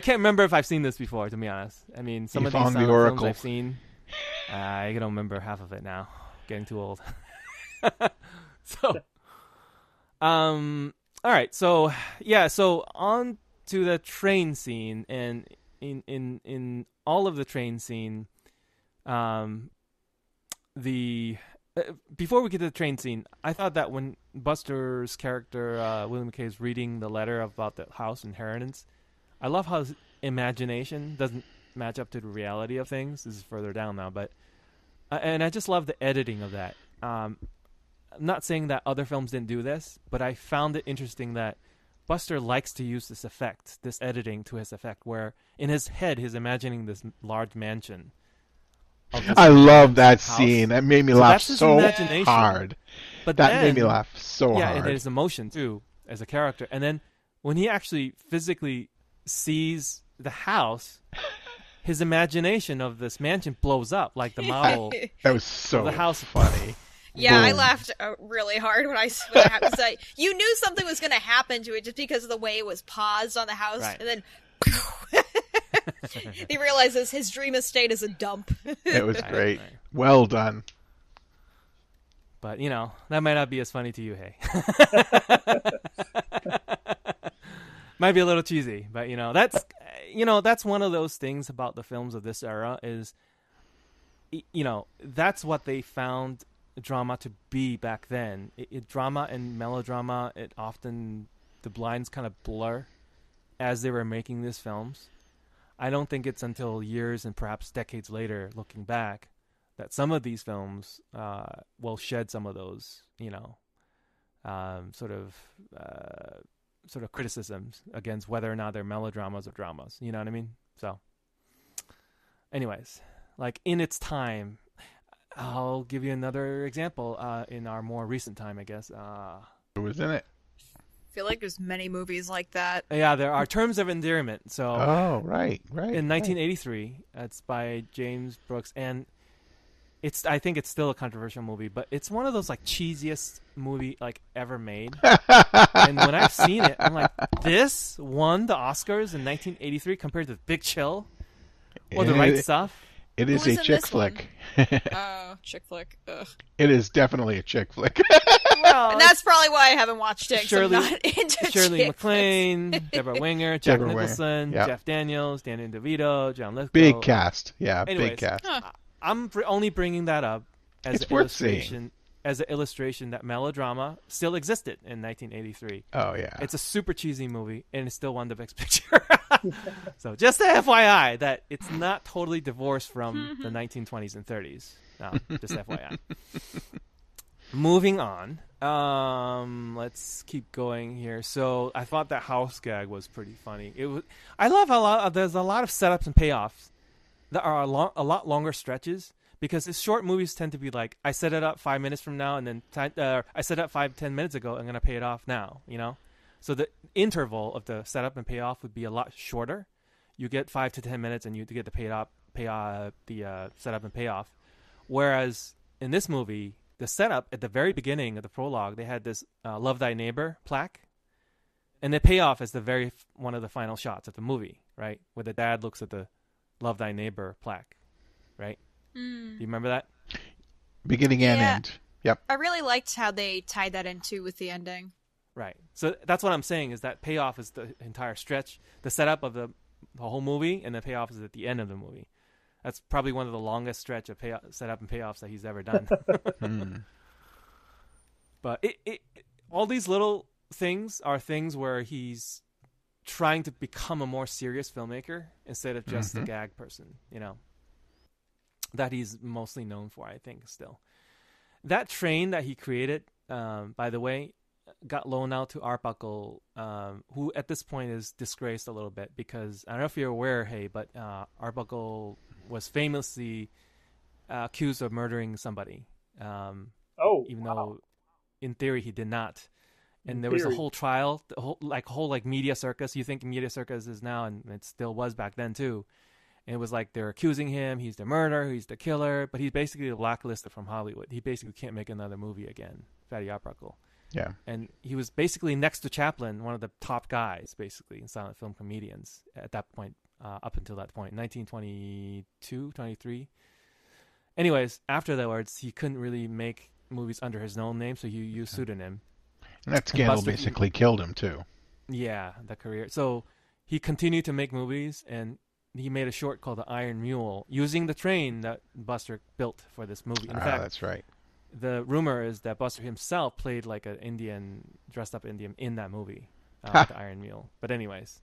can't remember if I've seen this before, to be honest. I mean, some You of these found the silent films oracle. I've seen, uh, I don't remember half of it now. Getting too old. so, um, all right. So, yeah. So on to the train scene, and in in in all of the train scene, um, the uh, before we get to the train scene, I thought that when Buster's character uh, William McKay is reading the letter about the house inheritance, I love how his imagination doesn't match up to the reality of things. This is further down now, but uh, and I just love the editing of that. Um, I'm not saying that other films didn't do this, but I found it interesting that Buster likes to use this effect, this editing to his effect, where in his head he's imagining this large mansion. this I love that house. scene. That made me So laugh that's so imagination. hard. But That then, made me laugh so yeah, hard. Yeah, and his emotion too as a character. And then when he actually physically sees the house, [laughs] his imagination of this mansion blows up like the [laughs] model that was so the house. funny. Yeah, I laughed uh, really hard when I s- when it happened. 'cause I- you knew something was going to happen to it just because of the way it was paused on the house, Right. and then [laughs] he realizes his dream estate is a dump. It was [laughs] great. right. Well done. But you know that might not be as funny to you, hey. [laughs] might be a little cheesy, but you know that's you know that's one of those things about the films of this era is you know that's what they found drama to be back then. It, it drama and melodrama, it often the blinds kind of blur as they were making these films. I don't think it's until years and perhaps decades later, looking back, that some of these films uh, will shed some of those, you know, um, sort of uh, sort of criticisms against whether or not they're melodramas or dramas. You know what I mean? So, anyways, like in its time, I'll give you another example. Uh, in our more recent time, I guess. Uh, It was in it. I feel like there's many movies like that. yeah, there are terms of endearment. So Oh, right, right. in right. 1983. It's by James Brooks, and it's I think it's still a controversial movie, but it's one of those like cheesiest movie like ever made. [laughs] and when I've seen it, I'm like, this won the Oscars in 1983 compared to Big Chill or The Right Stuff. It is a chick flick. [laughs] Oh, chick flick. Ugh. it is definitely a chick flick. Well, And that's probably why I haven't watched it. 'cause I'm Shirley- not [laughs] into Shirley chick MacLaine, [laughs] Debra Winger, Jack Deborah Nicholson, yep. Jeff Daniels, Danny DeVito, John Lithgow. big cast. Yeah, Anyways. big cast. Huh. I'm br- only bringing that up as It's an worth seeing. illustration as an illustration that melodrama still existed in 1983. Oh yeah. It's a super cheesy movie, and it still won the Best Picture. [laughs] so just a FYI that it's not totally divorced from the 1920s and 30s. No, just FYI. [laughs] Moving on. Um, let's keep going here. So I thought that house gag was pretty funny. It was. I love a lot. There's a lot of setups and payoffs that are a, a lot longer stretches because his short movies tend to be like I set it up five minutes from now, and then ti uh, I set it up five ten minutes ago. I'm gonna pay it off now. You know, so the interval of the setup and payoff would be a lot shorter. You get five to ten minutes, and you get the pay up, pay uh, the uh, setup and payoff. Whereas in this movie, the setup at the very beginning of the prologue, they had this uh, "Love Thy Neighbor" plaque, and the payoff is the very f- one of the final shots of the movie, right, where the dad looks at the "Love Thy Neighbor" plaque, right? Do you remember that? Beginning and Yeah. end. Yep. I really liked how they tied that into with the ending. Right. So that's what I'm saying is that payoff is the entire stretch, the setup of the, the whole movie, and the payoff is at the end of the movie. That's probably one of the longest stretch of payoff, setup and payoffs that he's ever done. [laughs] Hmm. But it, it, all these little things are things where he's trying to become a more serious filmmaker instead of just a Mhm. gag person, you know. That he's mostly known for, I think, still. That train that he created, um, by the way, got loaned out to Arbuckle, um, who at this point is disgraced a little bit because I don't know if you're aware, hey, but uh, Arbuckle was famously uh, accused of murdering somebody. Um, Oh, even wow. though in theory he did not. And In there was a whole trial, the whole like whole like media circus. You think media circus is now, and it still was back then too. And it was like they're accusing him. He's the murderer. He's the killer. But he's basically blacklisted from Hollywood. He basically can't make another movie again. Fatty Arbuckle. Yeah. And he was basically next to Chaplin, one of the top guys, basically in silent film comedians at that point, uh, up until that point, 1922, 23. Anyways, after that words, he couldn't really make movies under his own name, so he used pseudonym. And that scandal Buster- basically killed him too. Yeah, the career. So he continued to make movies, and he made a short called The Iron Mule, using the train that Buster built for this movie. In ah, fact, that's right. The rumor is that Buster himself played like an Indian, dressed up Indian in that movie, uh, the Iron Mule. But anyways,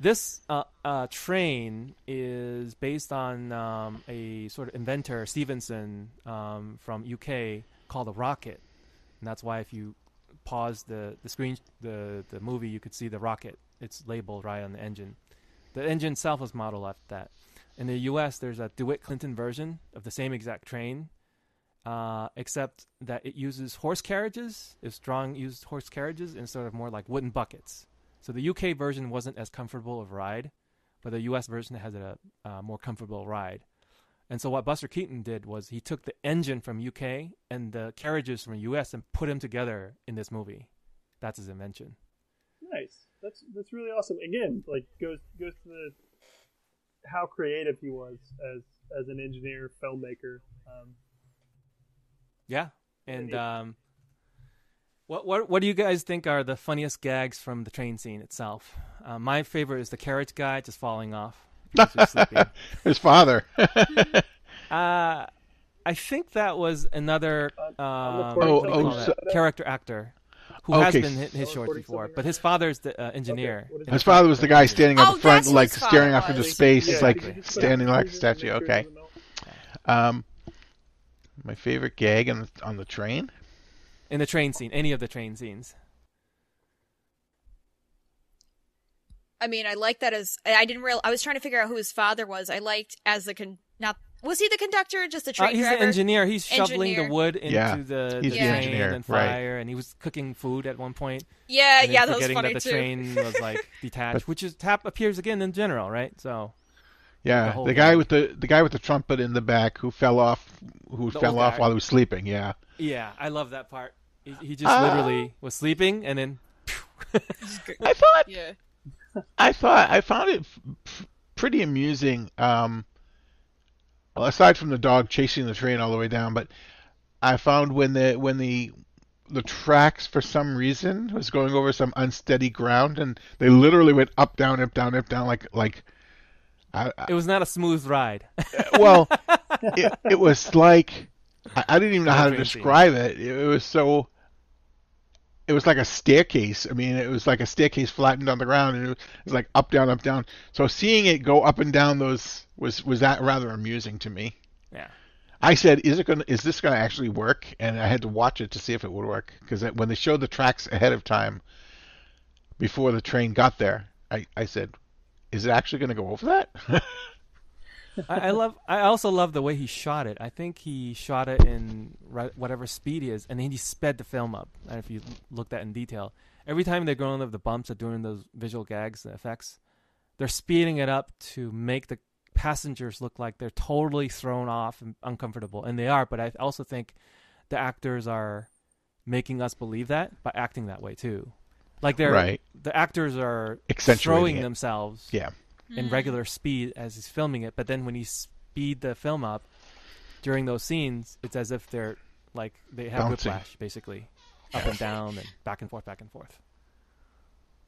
this uh, uh, train is based on um, a sort of inventor Stephenson um, from UK called a rocket, and that's why if you pause the the screen the the movie, you could see the rocket. It's labeled right on the engine. The engine itself was modeled after that. In the U.S., there's a DeWitt Clinton version of the same exact train, uh, except that it uses horse carriages. It's strong used horse carriages instead of more like wooden buckets. So the UK version wasn't as comfortable of ride, but the US version has a uh, more comfortable ride. And so what Buster Keaton did was he took the engine from UK and the carriages from US and put them together in this movie. That's his invention. Nice. That's that's really awesome. Again, like goes goes to the how creative he was as as an engineer filmmaker. Um, Yeah. And um, what what what do you guys think are the funniest gags from the train scene itself? Uh, my favorite is the carriage guy just falling off. [laughs] Just. His father. [laughs] Uh, I think that was another Uh, um, the what do you Oh, oh, character actor who has been hit in his Oh, shorts before. But right his father's the uh, engineer. Okay, what is in it? His father was the guy standing Oh, up front, like staring off into space, Yeah, like could you just put standing like a statue. Okay. it doesn't melt? Um, my favorite gag on the, on the train. in the train scene, any of the train scenes. I mean, I like that as I didn't real. I was trying to figure out who his father was. I liked as the con. Not was he the conductor? or Just the Uh, train he's driver? the engineer. He's shoveling the wood into Yeah, the, he's the the train engineer, and right. fire, and he was cooking food at one point. Yeah, yeah, that was forgetting funny that the too. train was like [laughs] detached, which is tap appears again in general, right? So Yeah, whole the guy gang. with the the guy with the trumpet in the back who fell off, who The fell off guy. while he was sleeping. Yeah. Yeah, I love that part. He, he just Ah. literally was sleeping and then. [laughs] I thought Yeah. I thought I found it f- f- pretty amusing. Um, well, aside from the dog chasing the train all the way down, but I found when the when the the tracks for some reason was going over some unsteady ground, and they literally went up, down, up, down, up, down, like like. I, I, It was not a smooth ride. well, [laughs] it, it was like I, I didn't even know how to describe it. It was so. It was like a staircase. I mean, it was like a staircase flattened on the ground, and it was like up, down, up, down. So seeing it go up and down those was was that rather amusing to me. yeah. I said, "Is it going? Is this going to actually work?" And I had to watch it to see if it would work because when they showed the tracks ahead of time, before the train got there, I, I said, "Is it actually going to go over that?" [laughs] I, love. I also love the way he shot it. I think he shot it in whatever speed is, and then he sped the film up. I if you looked at in detail. Every time they're going over the bumps or doing those visual gags, the effects, they're speeding it up to make the passengers look like they're totally thrown off and uncomfortable, and they are. But I also think the actors are making us believe that by acting that way too. Like they're Right. the actors are Accentuating throwing it. themselves yeah. in regular speed as he's filming it, but then when he speed the film up during those scenes, it's as if they're like they have Bouncing. whiplash, basically, up and down and back and forth, back and forth.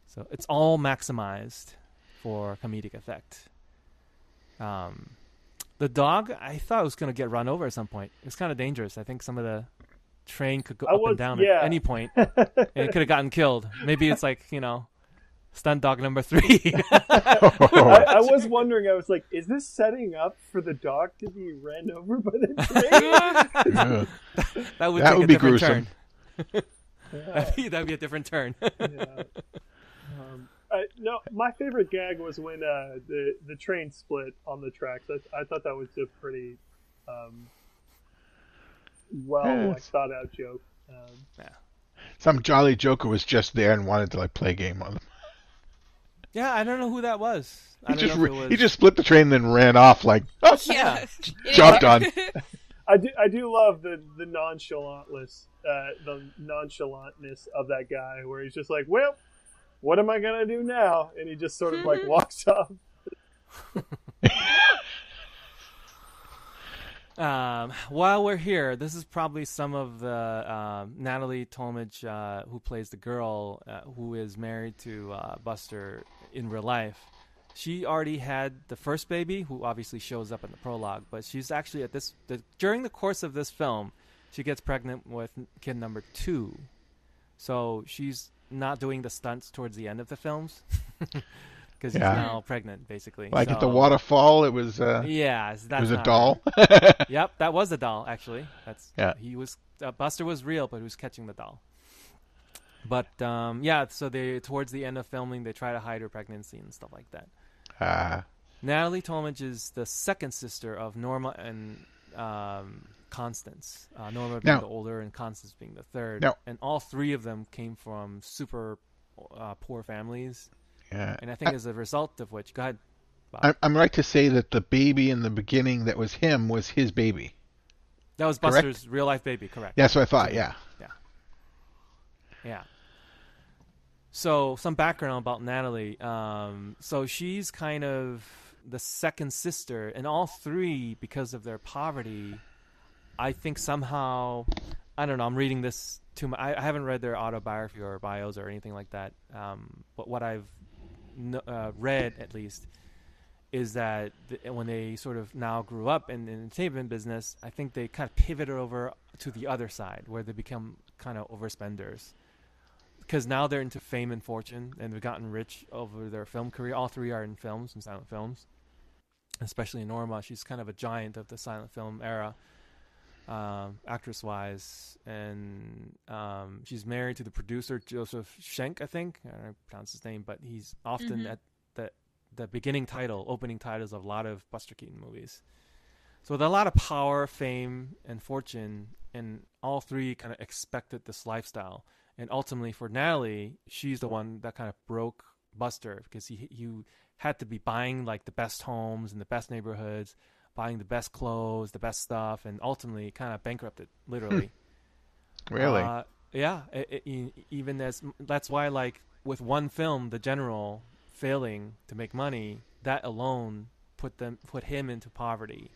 So it's all maximized for comedic effect. Um, the dog, I thought was going to get run over at some point. It's kind of dangerous. I think some of the train could go I up was- and down yeah. at any point, [laughs] and it could have gotten killed. Maybe it's like you know, stunt dog number three. [laughs] [laughs] I, I was wondering. I was like, "Is this setting up for the dog to be ran over by the train?" Ugh. That would That would a be gruesome. turn. that'd, be, that'd be a different turn. yeah. Um, I, no, my favorite gag was when uh, the the train split on the tracks. I, I thought that was a pretty um, well like, thought out joke. Um, Some jolly joker was just there and wanted to like play a game on them. yeah, I don't know who that was. I He don't just know if it was. he just split the train and then ran off like oh, [laughs] Yeah. [laughs] job done. [laughs] I do I do love the the nonchalantness uh, the nonchalantness of that guy where he's just like, well, what am I gonna do now? And he just sort of like walks off. Um, while we're here, this is probably some of the um, Natalie Talmadge, uh, who plays the girl uh, who is married to uh, Buster in real life. She already had the first baby, who obviously shows up in the prologue. But she's actually at this the, during the course of this film, she gets pregnant with kid number two. So she's not doing the stunts towards the end of the films [laughs] because Yeah. she's now pregnant, basically. Like at the waterfall, it was uh, Yeah, it was a doll. [laughs] Yep, that was a doll. Actually, that's Yeah. He was uh, Buster was real, but he was catching the doll. But um, yeah, so they towards the end of filming, they try to hide her pregnancy and stuff like that. Ah, Natalie Talmadge is the second sister of Norma and um, Constance. Uh, Norma being Now- the older and Constance being the third. Now- and all three of them came from super uh, poor families. Yeah. And I think as a result of which, go ahead. Bob. I'm, right to say that the baby in the beginning that was him was his baby. that was correct? Buster's real life baby, correct? That's what I thought. Yeah. Yeah. Yeah. So some background about Natalie. Um, so she's kind of the second sister, and all three, because of their poverty, I think somehow, I don't know. I'm reading this too much. I, I haven't read their autobiography or bios or anything like that. Um, but what I've uh, read, at least, is that th- when they sort of now grew up in the entertainment business, I think they kind of pivoted over to the other side, where they become kind of overspenders because now they're into fame and fortune and they've gotten rich over their film career. All three are in films and silent films, especially Norma. She's kind of a giant of the silent film era, um, actress wise, and um, she's married to the producer Joseph Schenck. I think I don't know how to pronounce his name, but he's often Mhm. at the the beginning title, opening titles of a lot of Buster Keaton movies. So with a lot of power, fame, and fortune, and all three kind of expected this lifestyle. And ultimately, for Natalie, she's the one that kind of broke Buster because he he had to be buying like the best homes and the best neighborhoods, buying the best clothes, the best stuff, and ultimately kind of bankrupted literally. [laughs] Really? Uh, yeah. It, it, even as that's why like with one film, The General failing to make money, that alone put them put him into poverty.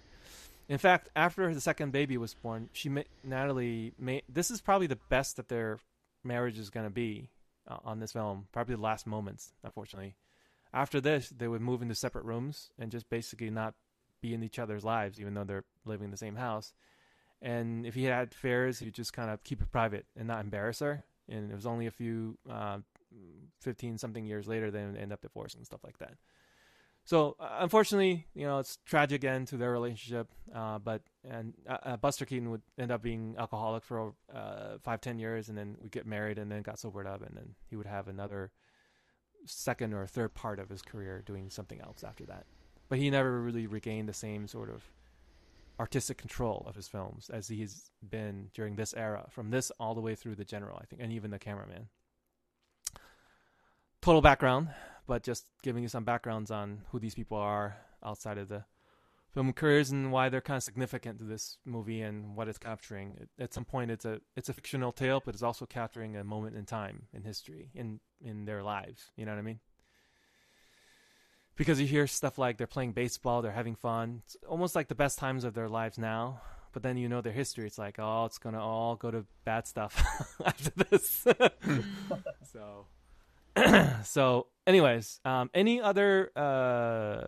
In fact, after the second baby was born, she ma- Natalie made this is probably the best that their marriage is going to be uh, on this film. Probably the last moments, unfortunately. After this, they would move into separate rooms and just basically not be in each other's lives, even though they're living in the same house. And if he had affairs, he'd just kind of keep it private and not embarrass her. And it was only a few, uh, 15 something years later, they end up divorcing and stuff like that. So uh, unfortunately, you know, it's tragic end to their relationship. Uh, but and uh, uh, Buster Keaton would end up being alcoholic for uh, five, ten years, and then we get married, and then got sobered up, and then he would have another second or third part of his career doing something else after that. But he never really regained the same sort of artistic control of his films as he's been during this era, from this all the way through the general, I think, and even the cameraman. Total background, but just giving you some backgrounds on who these people are outside of the film careers and why they're kind of significant to this movie and what it's capturing. At some point, it's a it's a fictional tale, but it's also capturing a moment in time in history in in their lives. You know what I mean? Because you hear stuff like they're playing baseball, they're having fun. It's almost like the best times of their lives now. But then you know their history. It's like, oh, it's gonna all go to bad stuff [laughs] after this. [laughs] so, [clears throat] so, anyways, um, any other uh,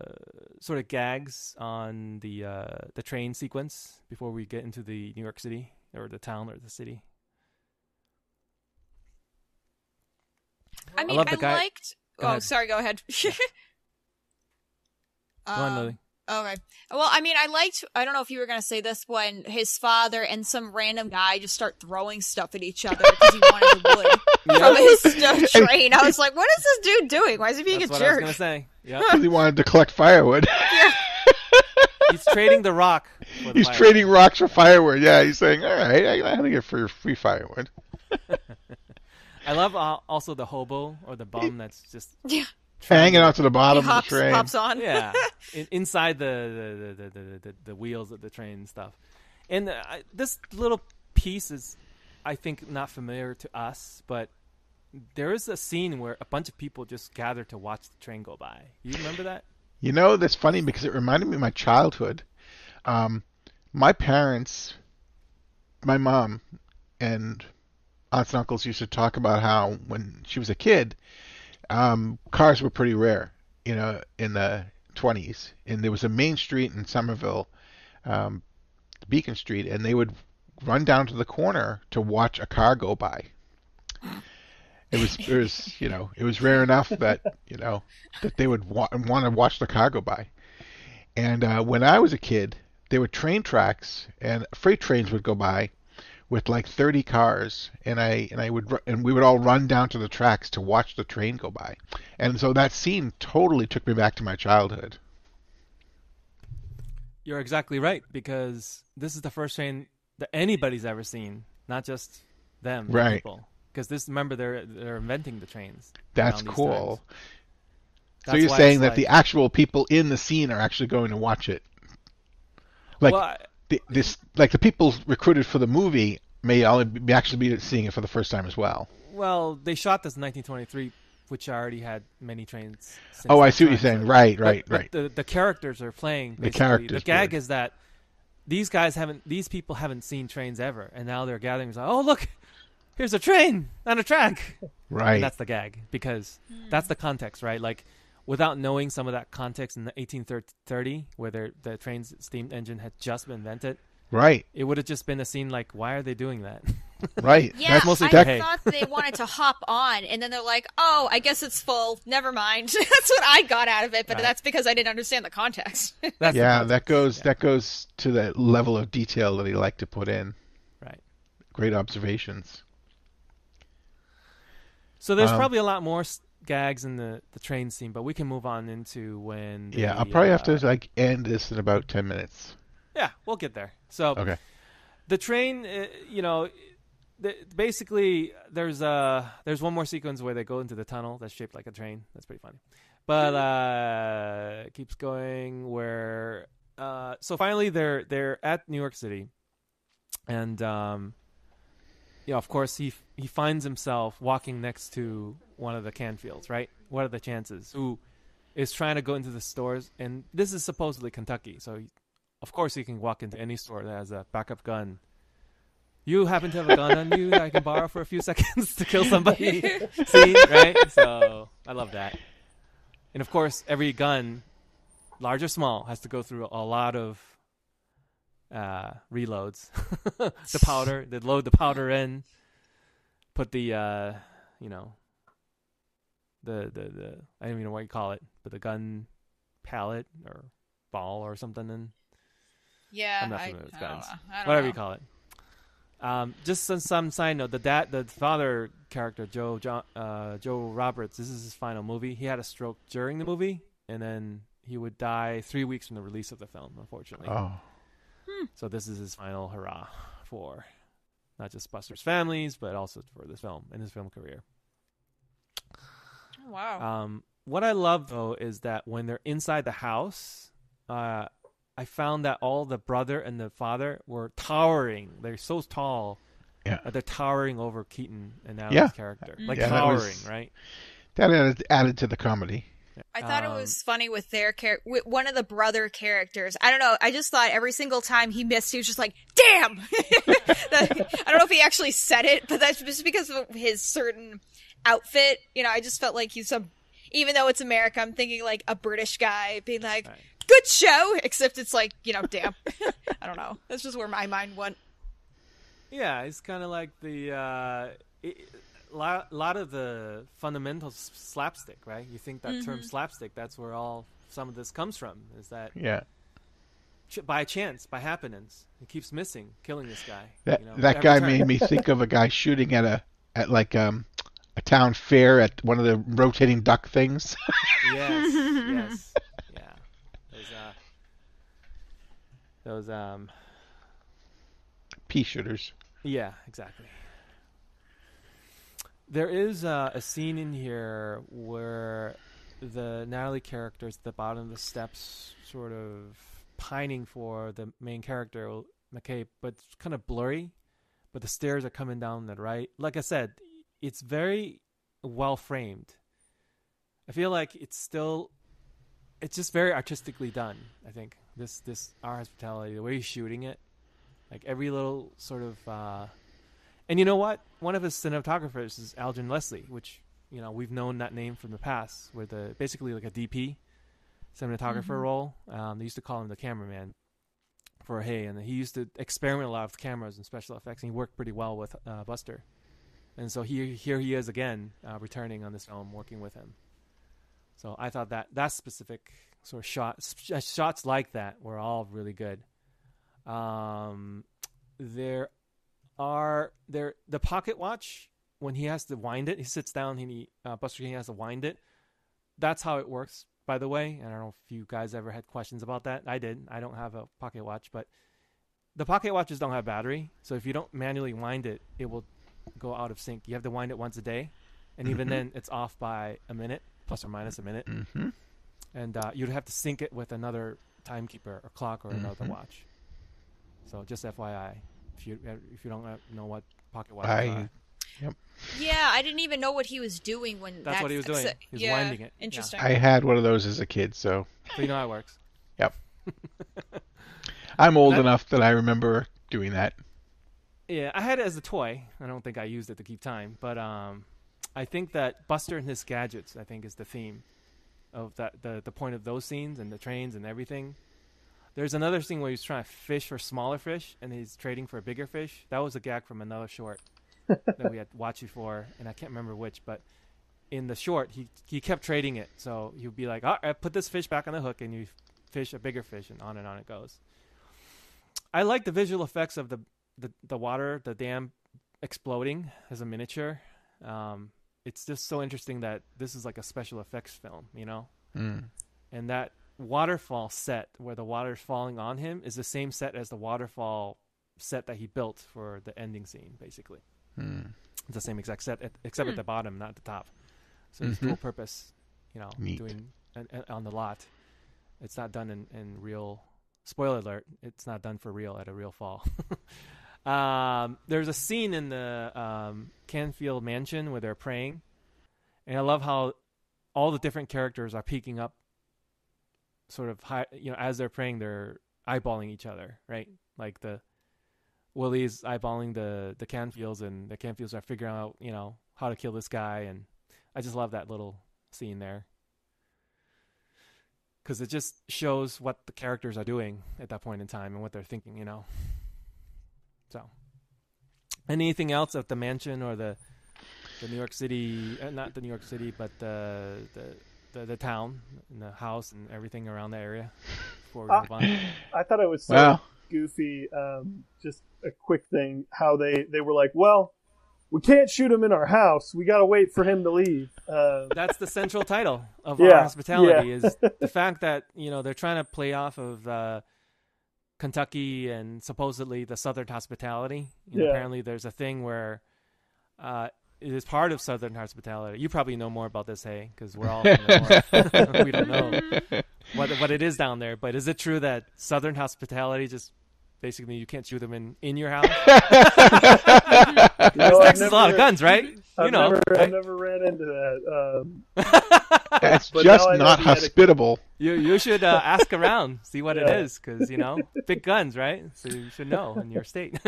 sort of gags on the uh, the train sequence before we get into the New York City or the town or the city? I mean, I, guy- liked. Go oh, ahead. sorry. Go ahead. [laughs] Go on, Um, Lily. Okay. Well, I mean, I liked. I don't know if you were gonna say this when his father and some random guy just start throwing stuff at each other because he wanted the wood [laughs] from his [laughs] train. I was [laughs] like, "What is this dude doing? Why is he being That's a what I was jerk?" gonna say. Yeah, Because he wanted to collect firewood. Yeah. he's trading the rock. For the he's fire. trading rocks for firewood. Yeah, he's saying, all right, I got to get for free firewood. I love uh, also the hobo or the bum that's just Yeah. Hanging out to the He bottom hops, of the train. hops on. yeah [laughs] in, inside the the, the, the, the the wheels of the train and stuff. And uh, I- this little piece is, I think, not familiar to us, but there is a scene where a bunch of people just gather to watch the train go by. You remember that? You know, that's funny because it reminded me of my childhood. Um, my parents, my mom, and aunts and uncles used to talk about how when she was a kid, um, cars were pretty rare, you know, in the 20s. And there was a main street in Somerville, um, Beacon Street, and they would run down to the corner to watch a car go by. It was, it was, [laughs] you know, it was rare enough that, you know, that they would wa- want to watch the car go by. And uh, when I was a kid, there were train tracks, and freight trains would go by with like 30 cars, and I and I would and we would all run down to the tracks to watch the train go by. And so that scene totally took me back to my childhood. You're exactly right because this is the first train that anybody's ever seen, not just them, Right. people. Because this, remember, they're they're inventing the trains. That's cool. times. So you're saying that like- the actual people in the scene are actually going to watch it. Like well, I- the, this, like the people recruited for the movie may only be actually be seeing it for the first time as well. Well, they shot this in 1923, which already had many trains. Since Oh, I see what you're saying. so- Right, but- right, but right. The the characters are playing. The characters, The gag good. is that these guys haven't. These people haven't seen trains ever, and now they're gathering. Like, oh look, here's a train on a track. Right. And that's the gag because that's the context, right? Like without knowing some of that context in the 1830, where their- the train's steam engine had just been invented, right. it would have just been a scene like, why are they doing that? [laughs] Right. Yeah, That's mostly I the thought they wanted to hop on, and then they're like, "Oh, I guess it's full. Never mind." [laughs] that's what I got out of it, but Right. that's because I didn't understand the context. [laughs] That's the yeah, context. that goes Yeah. that goes to the level of detail that he liked to put in. right. Great observations. So there's Um, probably a lot more s- gags in the, the train scene, but we can move on into when. Yeah, I'll probably have uh, to like end this in about ten minutes. Yeah, we'll get there. So Okay. the train, uh, you know, the, basically there's uh there's one more sequence where they go into the tunnel that's shaped like a train. That's pretty funny. but uh, it keeps going where uh, so finally they're they're at New York City, and um, yeah, of course he he finds himself walking next to one of the Canfields. Right? What are the chances? Who is trying to go into the stores? And this is supposedly Kentucky, so he, of course he can walk into any store that has a backup gun. You happen to have a gun on you that I can borrow for a few [laughs] seconds to kill somebody. [laughs] See, right? So I love that. And of course, every gun, large or small, has to go through a lot of uh, reloads. [laughs] the powder, they load the powder in, put the, uh, you know, the, the the I don't even know what you call it, but the gun pallet or ball or something in. Yeah, I'm not I, familiar with I don't guns. know. I don't whatever know. you call it. Um, just some, some side note: the dad, the father character, Joe John, uh, Joe Roberts. This is his final movie. He had a stroke during the movie, and then he would die three weeks from the release of the film. Unfortunately, Oh, so this is his final hurrah for not just Buster's families, but also for this film and his film career. Oh, wow. Um, what I love though is that when they're inside the house, uh, I found that all the brother and the father were towering. They're so tall. Yeah. that they're towering over Keaton and Natalie's Yeah. character, Mm. like Yeah, that towering, was- right? that added, added to the comedy. I thought Um, it was funny with their char- with one of the brother characters. I don't know. I just thought every single time he missed, he was just like, "Damn!" [laughs] That- I don't know if he actually said it, but that's just because of his certain outfit. You know, I just felt like he's some. Even though it's America, I'm thinking like a British guy being like, Right. "Good show," except it's like, you know, damn. [laughs] I don't know. That's just where my mind went. Yeah, it's kind of like the uh, it, lot, lot of the fundamental slapstick, right? You think that term slapstick, that's where all some of this comes from. Is that Yeah, ch- by chance, by happenance, he keeps missing, killing this guy. that you know, that guy time. made me think of a guy [laughs] shooting at a at like um a town fair at one of the rotating duck things. [laughs] yes, yes, [laughs] yeah. Those, uh, those, um, Pea shooters. yeah, exactly. There is uh, a scene in here where the Natalie character is at the bottom of the steps, sort of pining for the main character, McKay, but it's kind of blurry. But the stairs are coming down the right. Like I said, it's very well framed. I feel like it's still, it's just very artistically done. I think this this our hospitality, the way he's shooting it, like every little sort of, uh, and you know what? One of his cinematographers is Elgin Lessley, which you know we've known that name from the past, with the basically like a DP cinematographer role. Um, they used to call him the cameraman for Hay, and he used to experiment a lot with cameras and special effects, and he worked pretty well with uh, Buster. And so here, here he is again, uh, returning on this film, working with him. So I thought that that specific sort of shot, sh- shots like that were all really good. Um, there are there the pocket watch when he has to wind it. He sits down and he uh, Buster Keaton has to wind it. That's how it works, by the way. And I don't know if you guys ever had questions about that. I did. I don't have a pocket watch, but the pocket watches don't have battery, so if you don't manually wind it, it will go out of sync. You have to wind it once a day, and even Mhm. then, it's off by a minute, plus or minus a minute hmm and uh, you'd have to sync it with another timekeeper or clock or another Mhm. watch. So just FYI, if you if you don't know what pocket watch I- are, Yeah, I didn't even know what he was doing when. That's what he was doing. so- He yeah, winding it. Yeah. Interesting. I had one of those as a kid, so so you know how it works. Yep. [laughs] I'm old That- enough that I remember doing that. Yeah, I had it as a toy. I don't think I used it to keep time, but um, I think that Buster and his gadgets, I think, is the theme of that the the point of those scenes and the trains and everything. There's another scene where he's trying to fish for smaller fish and he's trading for a bigger fish. That was a gag from another short that we had watched before, and I can't remember which, but in the short, he he kept trading it. So he would be like, "All right, put this fish back on the hook," and you fish a bigger fish, and on and on it goes. I like the visual effects of the the, the water, the dam exploding as a miniature. Um, it's just so interesting that this is like a special effects film, you know? Mm. And that waterfall set where the water's falling on him is the same set as the waterfall set that he built for the ending scene, basically. Mm. It's the same exact set, at- except at Hmm. the bottom, not at the top. So it's Mhm. dual purpose, you know, Neat. doing an, an- on the lot. It's not done in, in real. Spoiler alert! It's not done for real at a real fall. [laughs] um, there's a scene in the um, Canfield mansion where they're praying, and I love how all the different characters are peeking up, sort of high. You know, as they're praying, they're eyeballing each other, right? Like the Willie's eyeballing the the Canfields, and the Canfields are figuring out, you know, how to kill this guy, and I just love that little scene there because it just shows what the characters are doing at that point in time and what they're thinking, you know. So, anything else at the mansion or the the New York City, uh, not the New York City, but the the the, the town and the house and everything around the area before we move on. I thought it was so Well, goofy. Um, just a quick thing, how they they were like, well, we can't shoot him in our house. We got to wait for him to leave. Uh, That's the central title of Yeah, our hospitality yeah. is [laughs] the fact that you know they're trying to play off of uh, Kentucky and supposedly the Southern hospitality. You know, Yeah. Apparently, there's a thing where uh, it is part of Southern hospitality. You probably know more about this, Hay, because we're all from the north. [laughs] [laughs] we don't know what what it is down there. But is it true that Southern hospitality just basically you can't shoot them in in your house? [laughs] you know, I've a lot of guns, right? You I've know, never, right? I've never ran into that. Um, That's just now I know not hospitable. You you should uh, ask around, see what it Yeah. is, because you know, big guns, right? So you should know in your state.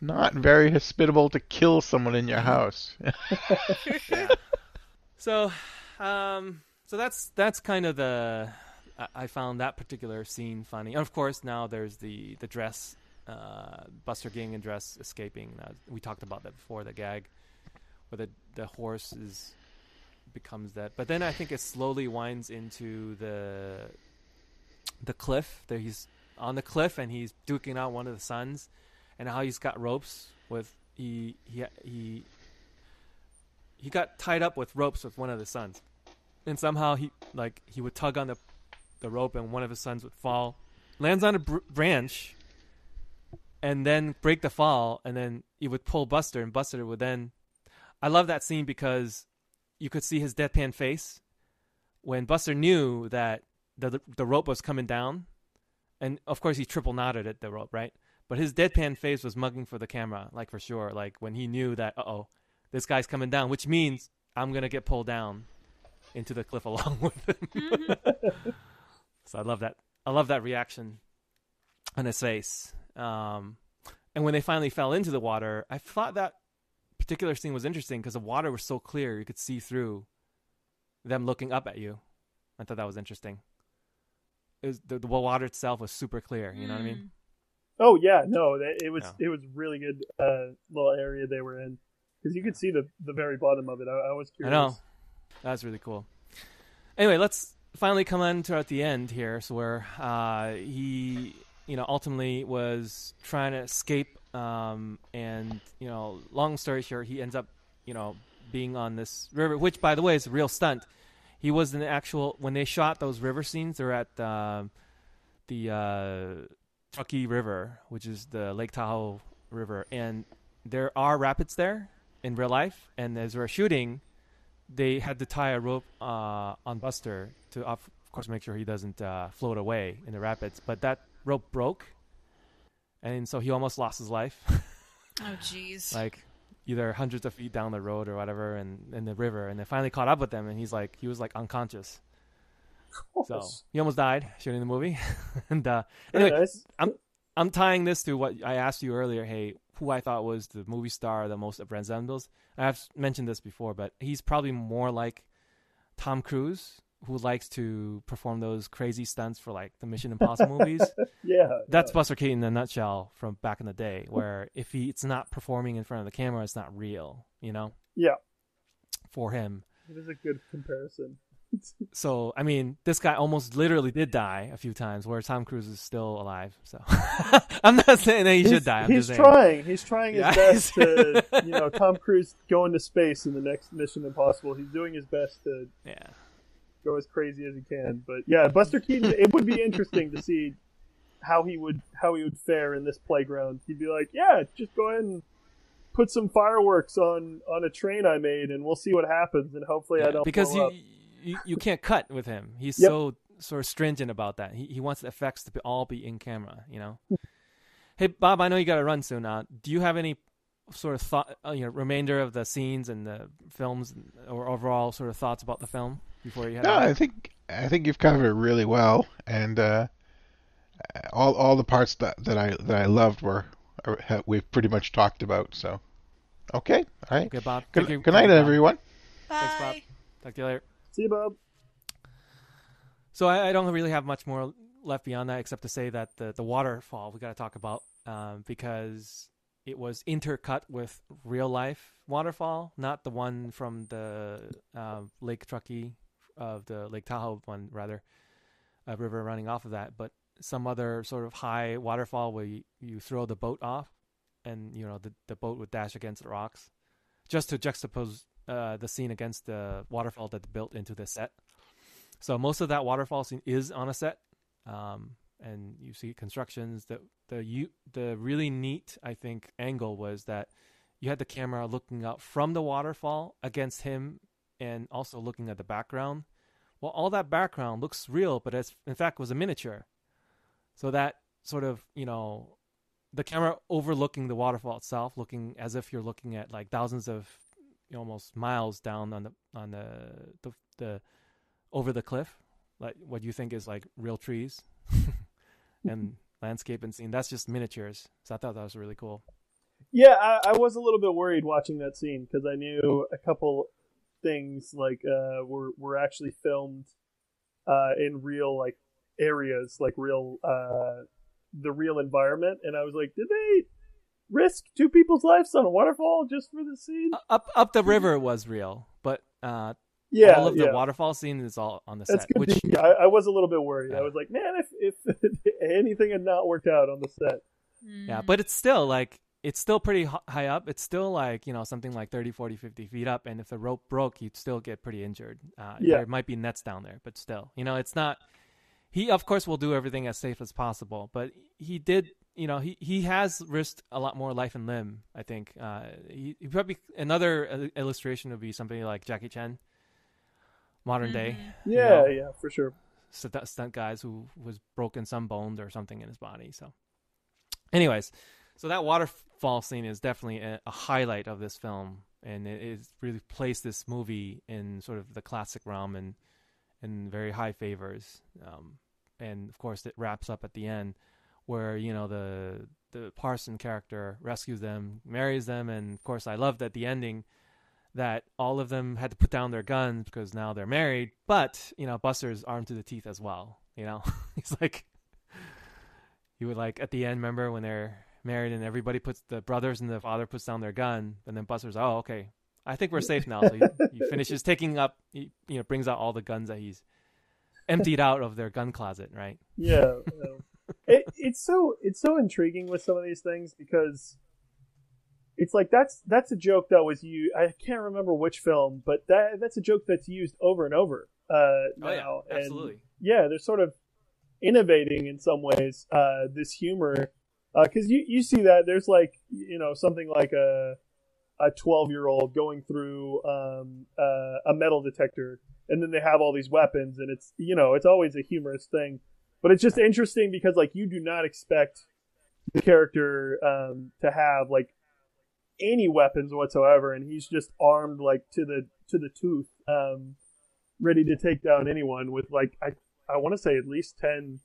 Not very hospitable to kill someone in your house. [laughs] so, um, so that's that's kind of the. I, found that particular scene funny. And of course, now there's the the dress, uh, Buster Gang and dress escaping. Uh, we talked about that before. The gag, where the the horse is becomes that. But then I think it slowly winds into the the cliff. There he's on the cliff and he's duking out one of the sons, and how he's got ropes with he he he he got tied up with ropes with one of the sons, and somehow he like he would tug on the the rope and one of his sons would fall, lands on a br- branch, and then break the fall, and then he would pull Buster, and Buster would then. I love that scene because you could see his deadpan face when Buster knew that the the rope was coming down, and of course he triple knotted it the rope right, but his deadpan face was mugging for the camera like for sure like when he knew that uh oh this guy's coming down, which means I'm gonna get pulled down into the cliff [laughs] along with him. so I love that. I love that reaction on his face. Um, and when they finally fell into the water, I thought that particular scene was interesting because the water was so clear you could see through them looking up at you. I thought that was interesting. It was, the, the water itself was super clear. You know what I mean? Oh yeah, no, it was Yeah. it was really good uh, little area they were in because you could see the the very bottom of it. I, I was I curious. know. That's really cool. Anyway, let's finally come on to at the end here, so where uh, he, you know, ultimately was trying to escape, um, and you know, long story short, he ends up, you know, being on this river, which, by the way, is a real stunt. He was in the actual when they shot those river scenes. They're at um the uh, Truckee River, which is the Lake Tahoe River, and there are rapids there in real life. And as we're shooting, they had to tie a rope uh, on Buster to, of course, make sure he doesn't uh, float away in the rapids. But that rope broke, and so he almost lost his life, [laughs] Oh, jeez. like either hundreds of feet down the road or whatever, and in the river. And they finally caught up with them, and he's like, he was like unconscious. So he almost died shooting the movie. [laughs] and uh, anyway, nice. I'm tying this to what I asked you earlier. Hay, who I thought was the movie star that most resembles? I have mentioned this before, but he's probably more like Tom Cruise, who likes to perform those crazy stunts for like the Mission Impossible [laughs] movies. yeah, That's yeah. Buster Keaton in a nutshell from back in the day, where if he it's not performing in front of the camera, it's not real, you know, yeah. for him. It is a good comparison. So I mean, this guy almost literally did die a few times, where Tom Cruise is still alive. So [laughs] I'm not saying that he he's, should die. I'm he's just trying. He's trying his Yeah. best [laughs] to, you know, Tom Cruise going to space in the next Mission Impossible. He's doing his best to Yeah. go as crazy as he can. But yeah, Buster Keaton. it would be interesting to see how he would how he would fare in this playground. He'd be like, yeah, just go ahead and put some fireworks on on a train I made, and we'll see what happens. And hopefully, I don't because you, up. You you can't cut with him. He's Yep. so sort of stringent about that. He he wants the effects to be, all be in camera. You know. hey Bob, I know you got to run soon. Uh, do you have any sort of thought, uh, you know, remainder of the scenes and the films, or overall sort of thoughts about the film before you head No, out? I think I think you've covered it really well, and uh, all all the parts that, that I that I loved were we've pretty much talked about. So, okay, all right. Okay, Bob. Good, Thank you- good night, you, Bob. everyone. Thanks, Bob. Bye. Talk to you later. See you, Bob. So I, I don't really have much more left beyond that, except to say that the the waterfall we got to talk about um, because it was intercut with real life waterfall, not the one from the uh, Lake Truckee of the Lake Tahoe one, rather a river running off of that, but some other sort of high waterfall where you, you throw the boat off, and you know the the boat would dash against the rocks, just to juxtapose uh, the scene against the waterfall that's built into the set. So most of that waterfall scene is on a set, um, and you see constructions. That the you the really neat I think angle was that you had the camera looking out from the waterfall against him, and also looking at the background. Well, all that background looks real, but it's in fact was a miniature. So that sort of you know, the camera overlooking the waterfall itself, looking as if you're looking at like thousands of almost miles down on the on the the, the over the cliff, like what you think is like real trees [laughs] and [laughs] landscape and scene. That's just miniatures. So I thought that was really cool. Yeah, I, I was a little bit worried watching that scene because I knew a couple things like uh, were were actually filmed uh, in real like areas, like real uh, the real environment, and I was like, did they risk two people's lives on a waterfall just for the scene? Up up the river was real, but uh, Yeah, all of the yeah. waterfall scene is all on the That's set. good. Which hear. I, I was a little bit worried. I was like, man, if if [laughs] anything had not worked out on the set, yeah, but it's still like it's still pretty high up. It's still like you know something like 30, 40, 50 feet up, and if the rope broke, you'd still get pretty injured. Uh, Yeah. there might be nets down there, but still, you know, it's not. He of course will do everything as safe as possible, but he did. You know, he, he has risked a lot more life and limb. I think uh, he, he probably another illustration would be somebody like Jackie Chan, modern day Mm-hmm. yeah, know. yeah, for sure. stunt, stunt guys who was broken some bones or something in his body. So, anyways, so that waterfall scene is definitely a, a highlight of this film, and it, it really placed this movie in sort of the classic realm and in very high favors. Um, and of course, it wraps up at the end where you know the the Parson character rescues them, marries them, and of course, I loved at the ending that all of them had to put down their guns because now they're married. But you know, Buster's armed to the teeth as well. You know, [laughs] he's like, he would like at the end. Remember when they're married and everybody puts the brothers and the father puts down their gun, and then Buster's, oh okay, I think we're safe now. So he, he [laughs] finishes taking up, he, you know, brings out all the guns that he's emptied out of their gun closet, right? Yeah, yeah. It, it's so it's so intriguing with some of these things because it's like that's that's a joke that was used. I can't remember which film, but that that's a joke that's used over and over uh, now. and Oh, absolutely. yeah, they're sort of innovating in some ways uh, this humor because you you see that there's like you know something like a a 12 year old going through um, uh, a metal detector and then they have all these weapons and it's you know it's always a humorous thing but it's just interesting because like you do not expect the character um, to have like any weapons whatsoever and he's just armed like to the to the tooth um, ready to take down anyone with like i i want to say at least 10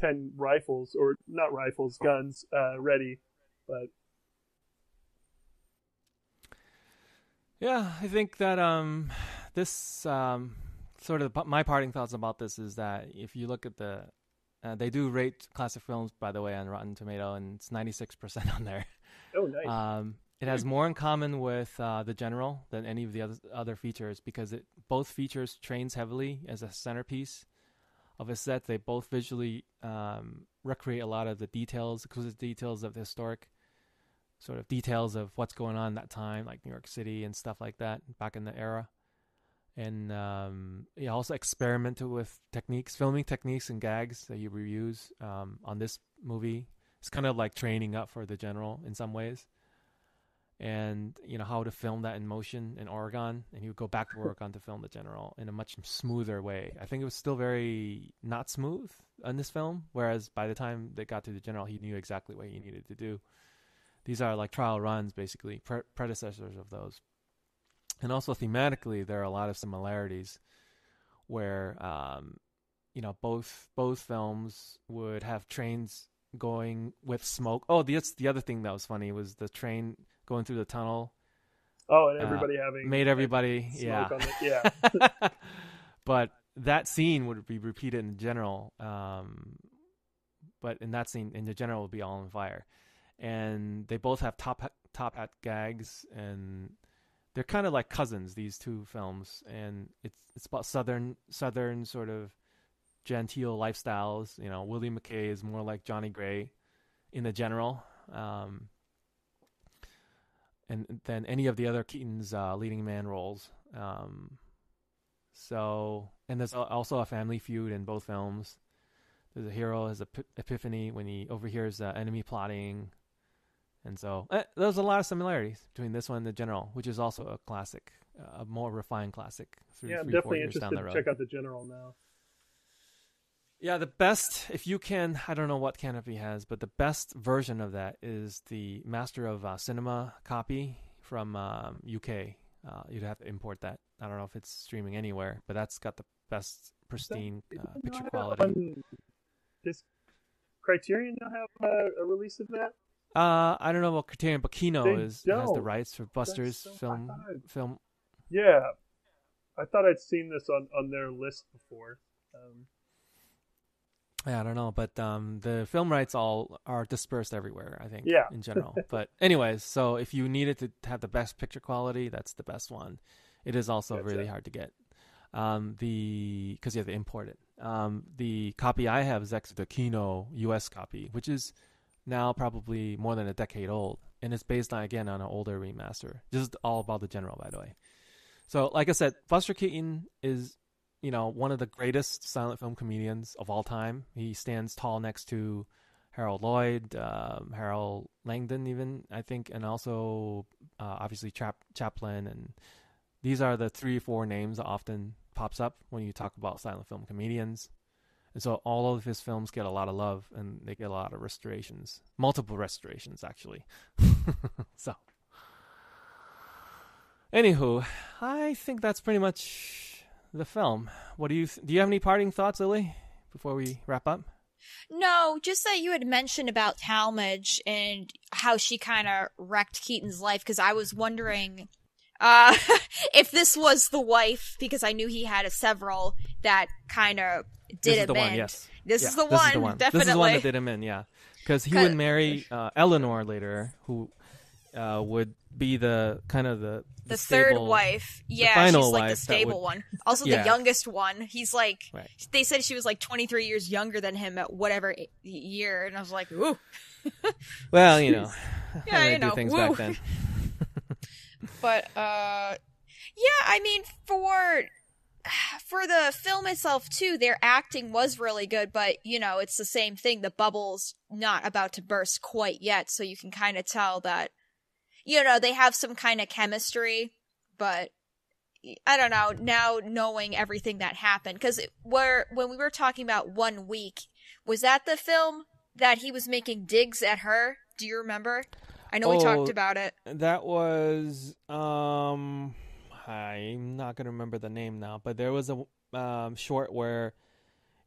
10 rifles or not rifles guns uh, ready but Yeah, I think that um, this um, sort of my parting thoughts about this is that if you look at the, uh, they do rate classic films by the way on Rotten Tomato, and it's ninety six percent on there. oh nice Um, it has more in common with uh, the General than any of the other other features because it both features trains heavily as a centerpiece of a set. They both visually um, recreate a lot of the details, exquisite details of the historic sort of details of what's going on that time, like New York City and stuff like that back in the era. And um, he also experimented with techniques, filming techniques and gags that you reuse um, on this movie. It's kind of like training up for the general in some ways. and you know how to film that in motion in Oregon, and he would go back to Oregon to film the general in a much smoother way. I think it was still very not smooth in this film, whereas by the time they got to the general, he knew exactly what he needed to do. These are like trial runs, basically pre- predecessors of those, and also thematically there are a lot of similarities, where um, you know both both films would have trains going with smoke. Oh, that's the other thing that was funny was the train going through the tunnel. Oh, and everybody uh, having made everybody yeah yeah. [laughs] but that scene would be repeated in general. Um, but in that scene, in the general, would be all on fire, and they both have top top hat gags, and they're kind of like cousins. These two films, and it's it's about southern southern sort of genteel lifestyles. You know, Willie McKay is more like Johnny Gray in the general. Um, and than any of the other Keaton's uh, leading man roles. Um, so, and there's also a family feud in both films. There's a hero has a p- epiphany when he overhears uh, enemy plotting, and so eh, there's a lot of similarities between this one and the General, which is also a classic, uh, a more refined classic. Three, yeah, I'm three, definitely interested to check out the General now. Yeah, the best, if you can, I don't know what Kanopy has, but the best version of that is the Master of uh, Cinema copy from um, UK. Uh, you'd have to import that. I don't know if it's streaming anywhere, but that's got the best pristine uh, picture quality. This Criterion now have a, a, release of that? Uh, I don't know about Criterion, but Kino is has the rights for Buster's so film. Film. Yeah, I thought I'd seen this on on their list before. Um, yeah, I don't know, but um, the film rights all are dispersed everywhere. I think, yeah, in [laughs] general. but anyways, so if you needed to have the best picture quality, that's the best one. It is also that's really it. hard to get. Um, the because you have to import it. Um, the copy I have is actually the Kino US copy, which is now probably more than a decade old, and it's based on again on an older remaster. Is all about the general, by the way. So, like I said, Buster Keaton is you know, one of the greatest silent film comedians of all time. He stands tall next to Harold Lloyd, um, Harold Langdon, even I think, and also uh, obviously Chap- Chaplin, and these are the three four names that often pops up when you talk about silent film comedians. And so all of his films get a lot of love, and they get a lot of restorations, multiple restorations actually. [laughs] so, anywho, I think that's pretty much the film. What do you th- do? You have any parting thoughts, Lily, before we wrap up? No, just that you had mentioned about Talmadge and how she kind of wrecked Keaton's life because I was wondering uh, [laughs] if this was the wife because I knew he had a several that kind of did this him in. One, yes. This, yeah, is the, this one, is the one. Definitely. [laughs] This is the one that did him in. Yeah, because he would marry uh, Eleanor later, who uh, would be the kind of the the, the third wife. Yeah, she's like the stable would, one. Also yeah. the youngest one. He's like right. they said she was like 23 years younger than him at whatever year and I was like, "Ooh." [laughs] well, you know. yeah, you know. things Woo. back then. But uh yeah, I mean for for the film itself too, their acting was really good, but you know, it's the same thing. The bubble's not about to burst quite yet, so you can kind of tell that you know, they have some kind of chemistry, but I don't know, now knowing everything that happened cuz where when we were talking about 1 week, was that the film that he was making digs at her? Do you remember? I know oh, we talked about it. That was um I'm not going to remember the name now, but there was a um, short where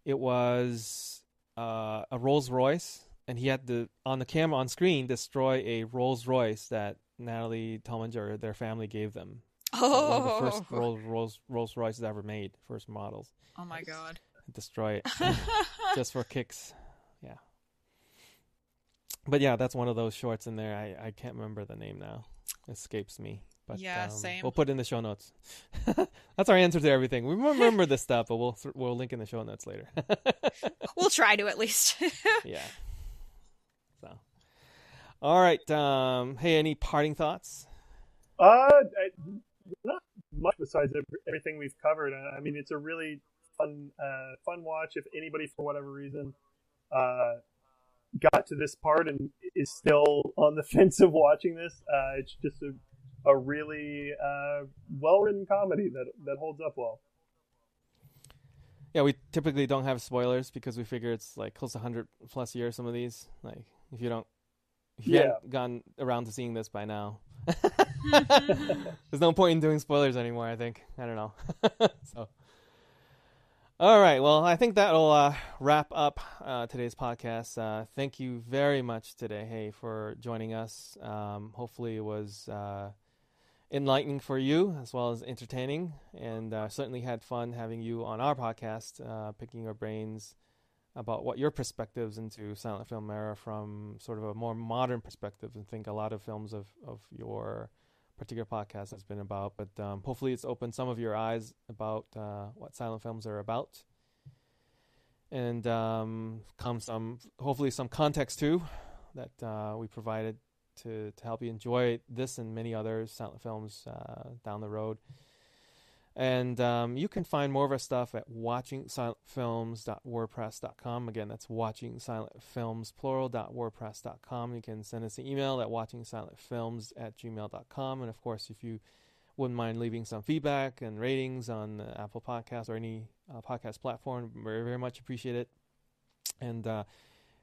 it was uh, a Rolls Royce, and he had to on the camera on screen destroy a Rolls Royce that Natalie Talmadge their family gave them. Oh, one of the first Rolls, Rolls, Rolls Royces ever made, first models. Oh my god! Destroy it [laughs] just for kicks. Yeah. But yeah, that's one of those shorts in there. I, I can't remember the name now. Escapes me. But yeah, um, same. We'll put in the show notes. [laughs] that's our answer to everything. We remember this stuff, but we'll we'll link in the show notes later. [laughs] we'll try to at least. [laughs] yeah. So. All right. Um, Hay, any parting thoughts? Uh, I, not much besides everything we've covered. I mean, it's a really fun, uh, fun watch. If anybody, for whatever reason, uh, got to this part and is still on the [laughs] fence of watching this, uh, it's just a, a really uh, well written comedy that that holds up well. Yeah, we typically don't have spoilers because we figure it's like close to 100 plus years. Some of these, like if you don't, if you Yeah. haven't gone around to seeing this by now, [laughs] [laughs] there's no point in doing spoilers anymore. I think I don't know. so, all right. Well, I think that'll uh, wrap up uh, today's podcast. Uh, thank you very much today, Hay, for joining us. Um, hopefully, it was. Uh, enlightening for you as well as entertaining and uh, certainly had fun having you on our podcast uh, picking your brains about what your perspectives into silent film era from sort of a more modern perspective and think a lot of films of, of your particular podcast has been about but um, hopefully it's opened some of your eyes about uh, what silent films are about and um, come some hopefully some context too that uh, we provided to, to help you enjoy this and many other silent films uh, down the road. And um, you can find more of our stuff at watchingsilentfilms.wordpress.com. Again, that's watchingsilentfilms, plural.wordpress.com. You can send us an email at watchingsilentfilms at gmail.com. And of course, if you wouldn't mind leaving some feedback and ratings on uh, Apple Podcasts or any uh, podcast platform, very, very much appreciate it. And uh,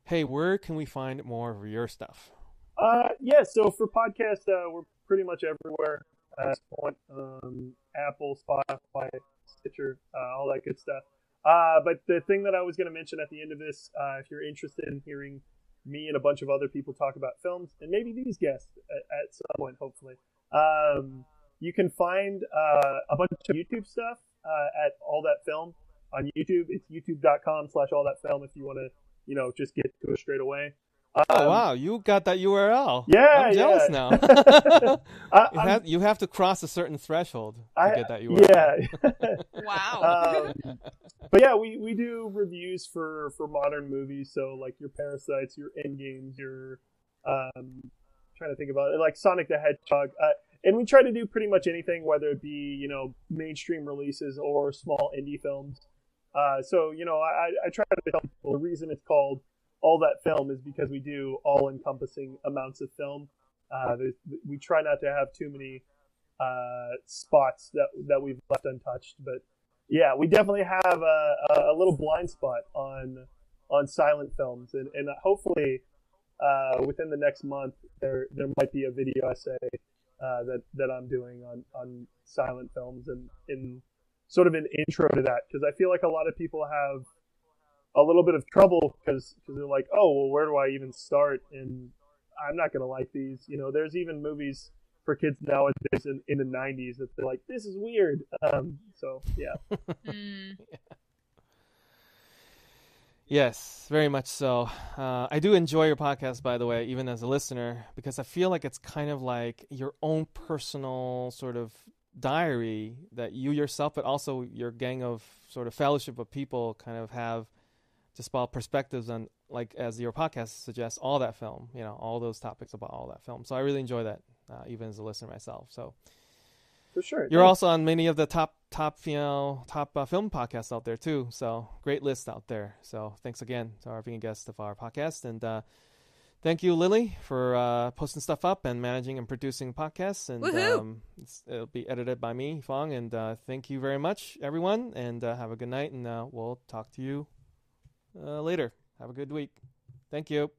Hay, where can we find more of your stuff? Uh, yeah. So for podcasts, uh, we're pretty much everywhere at this point. Um, Apple, Spotify, Stitcher, uh, all that good stuff. Uh, but the thing that I was going to mention at the end of this, uh, if you're interested in hearing me and a bunch of other people talk about films, and maybe these guests at, at some point, hopefully, um, you can find uh, a bunch of YouTube stuff uh, at All That Film on YouTube. It's youtube.com slash All That Film if you want to, you know, just get to it straight away. Oh Um, wow, you got that URL. Yeah, I'm jealous yeah. now. [laughs] I, [laughs] you, I'm- have, you have to cross a certain threshold to I- get that URL. Yeah. [laughs] Wow. um, but yeah, we, we do reviews for, for modern movies. So like your Parasites, your Endgames, your um, trying to think about it, like Sonic the Hedgehog. Uh, and we try to do pretty much anything, whether it be you know mainstream releases or small indie films. Uh, so you know, I, I try to tell people the reason it's called all that film is because we do all-encompassing amounts of film. Uh, we try not to have too many uh, spots that that we've left untouched, but yeah, we definitely have a, a little blind spot on on silent films, and, and hopefully uh, within the next month there there might be a video essay uh, that that I'm doing on on silent films and in sort of an intro to that because I feel like a lot of people have a little bit of trouble because they're like, oh well, where do I even start? And I'm not gonna like these. You know, there's even movies for kids nowadays in, in the 90s that they're like, this is weird. Um, so yeah. [laughs] Mm. Yes, very much so. Uh, I do enjoy your podcast, by the way, even as a listener, because I feel like it's kind of like your own personal sort of diary that you yourself, but also your gang of sort of fellowship of people kind of have just about perspectives on, like as your podcast suggests, all that film, you know, all those topics about all that film. So I really enjoy that, uh, even as a listener myself. So For sure. you're Yeah. also on many of the top top you know top uh, film podcasts out there too. So great list out there. So thanks again to our being guest of our podcast, and uh, thank you Lily for uh, posting stuff up and managing and producing podcasts. And Woohoo! um, it's, it'll be edited by me, Fong. And uh, thank you very much, everyone, and uh, have a good night. And uh, we'll talk to you uh, later. Have a good week. Thank you.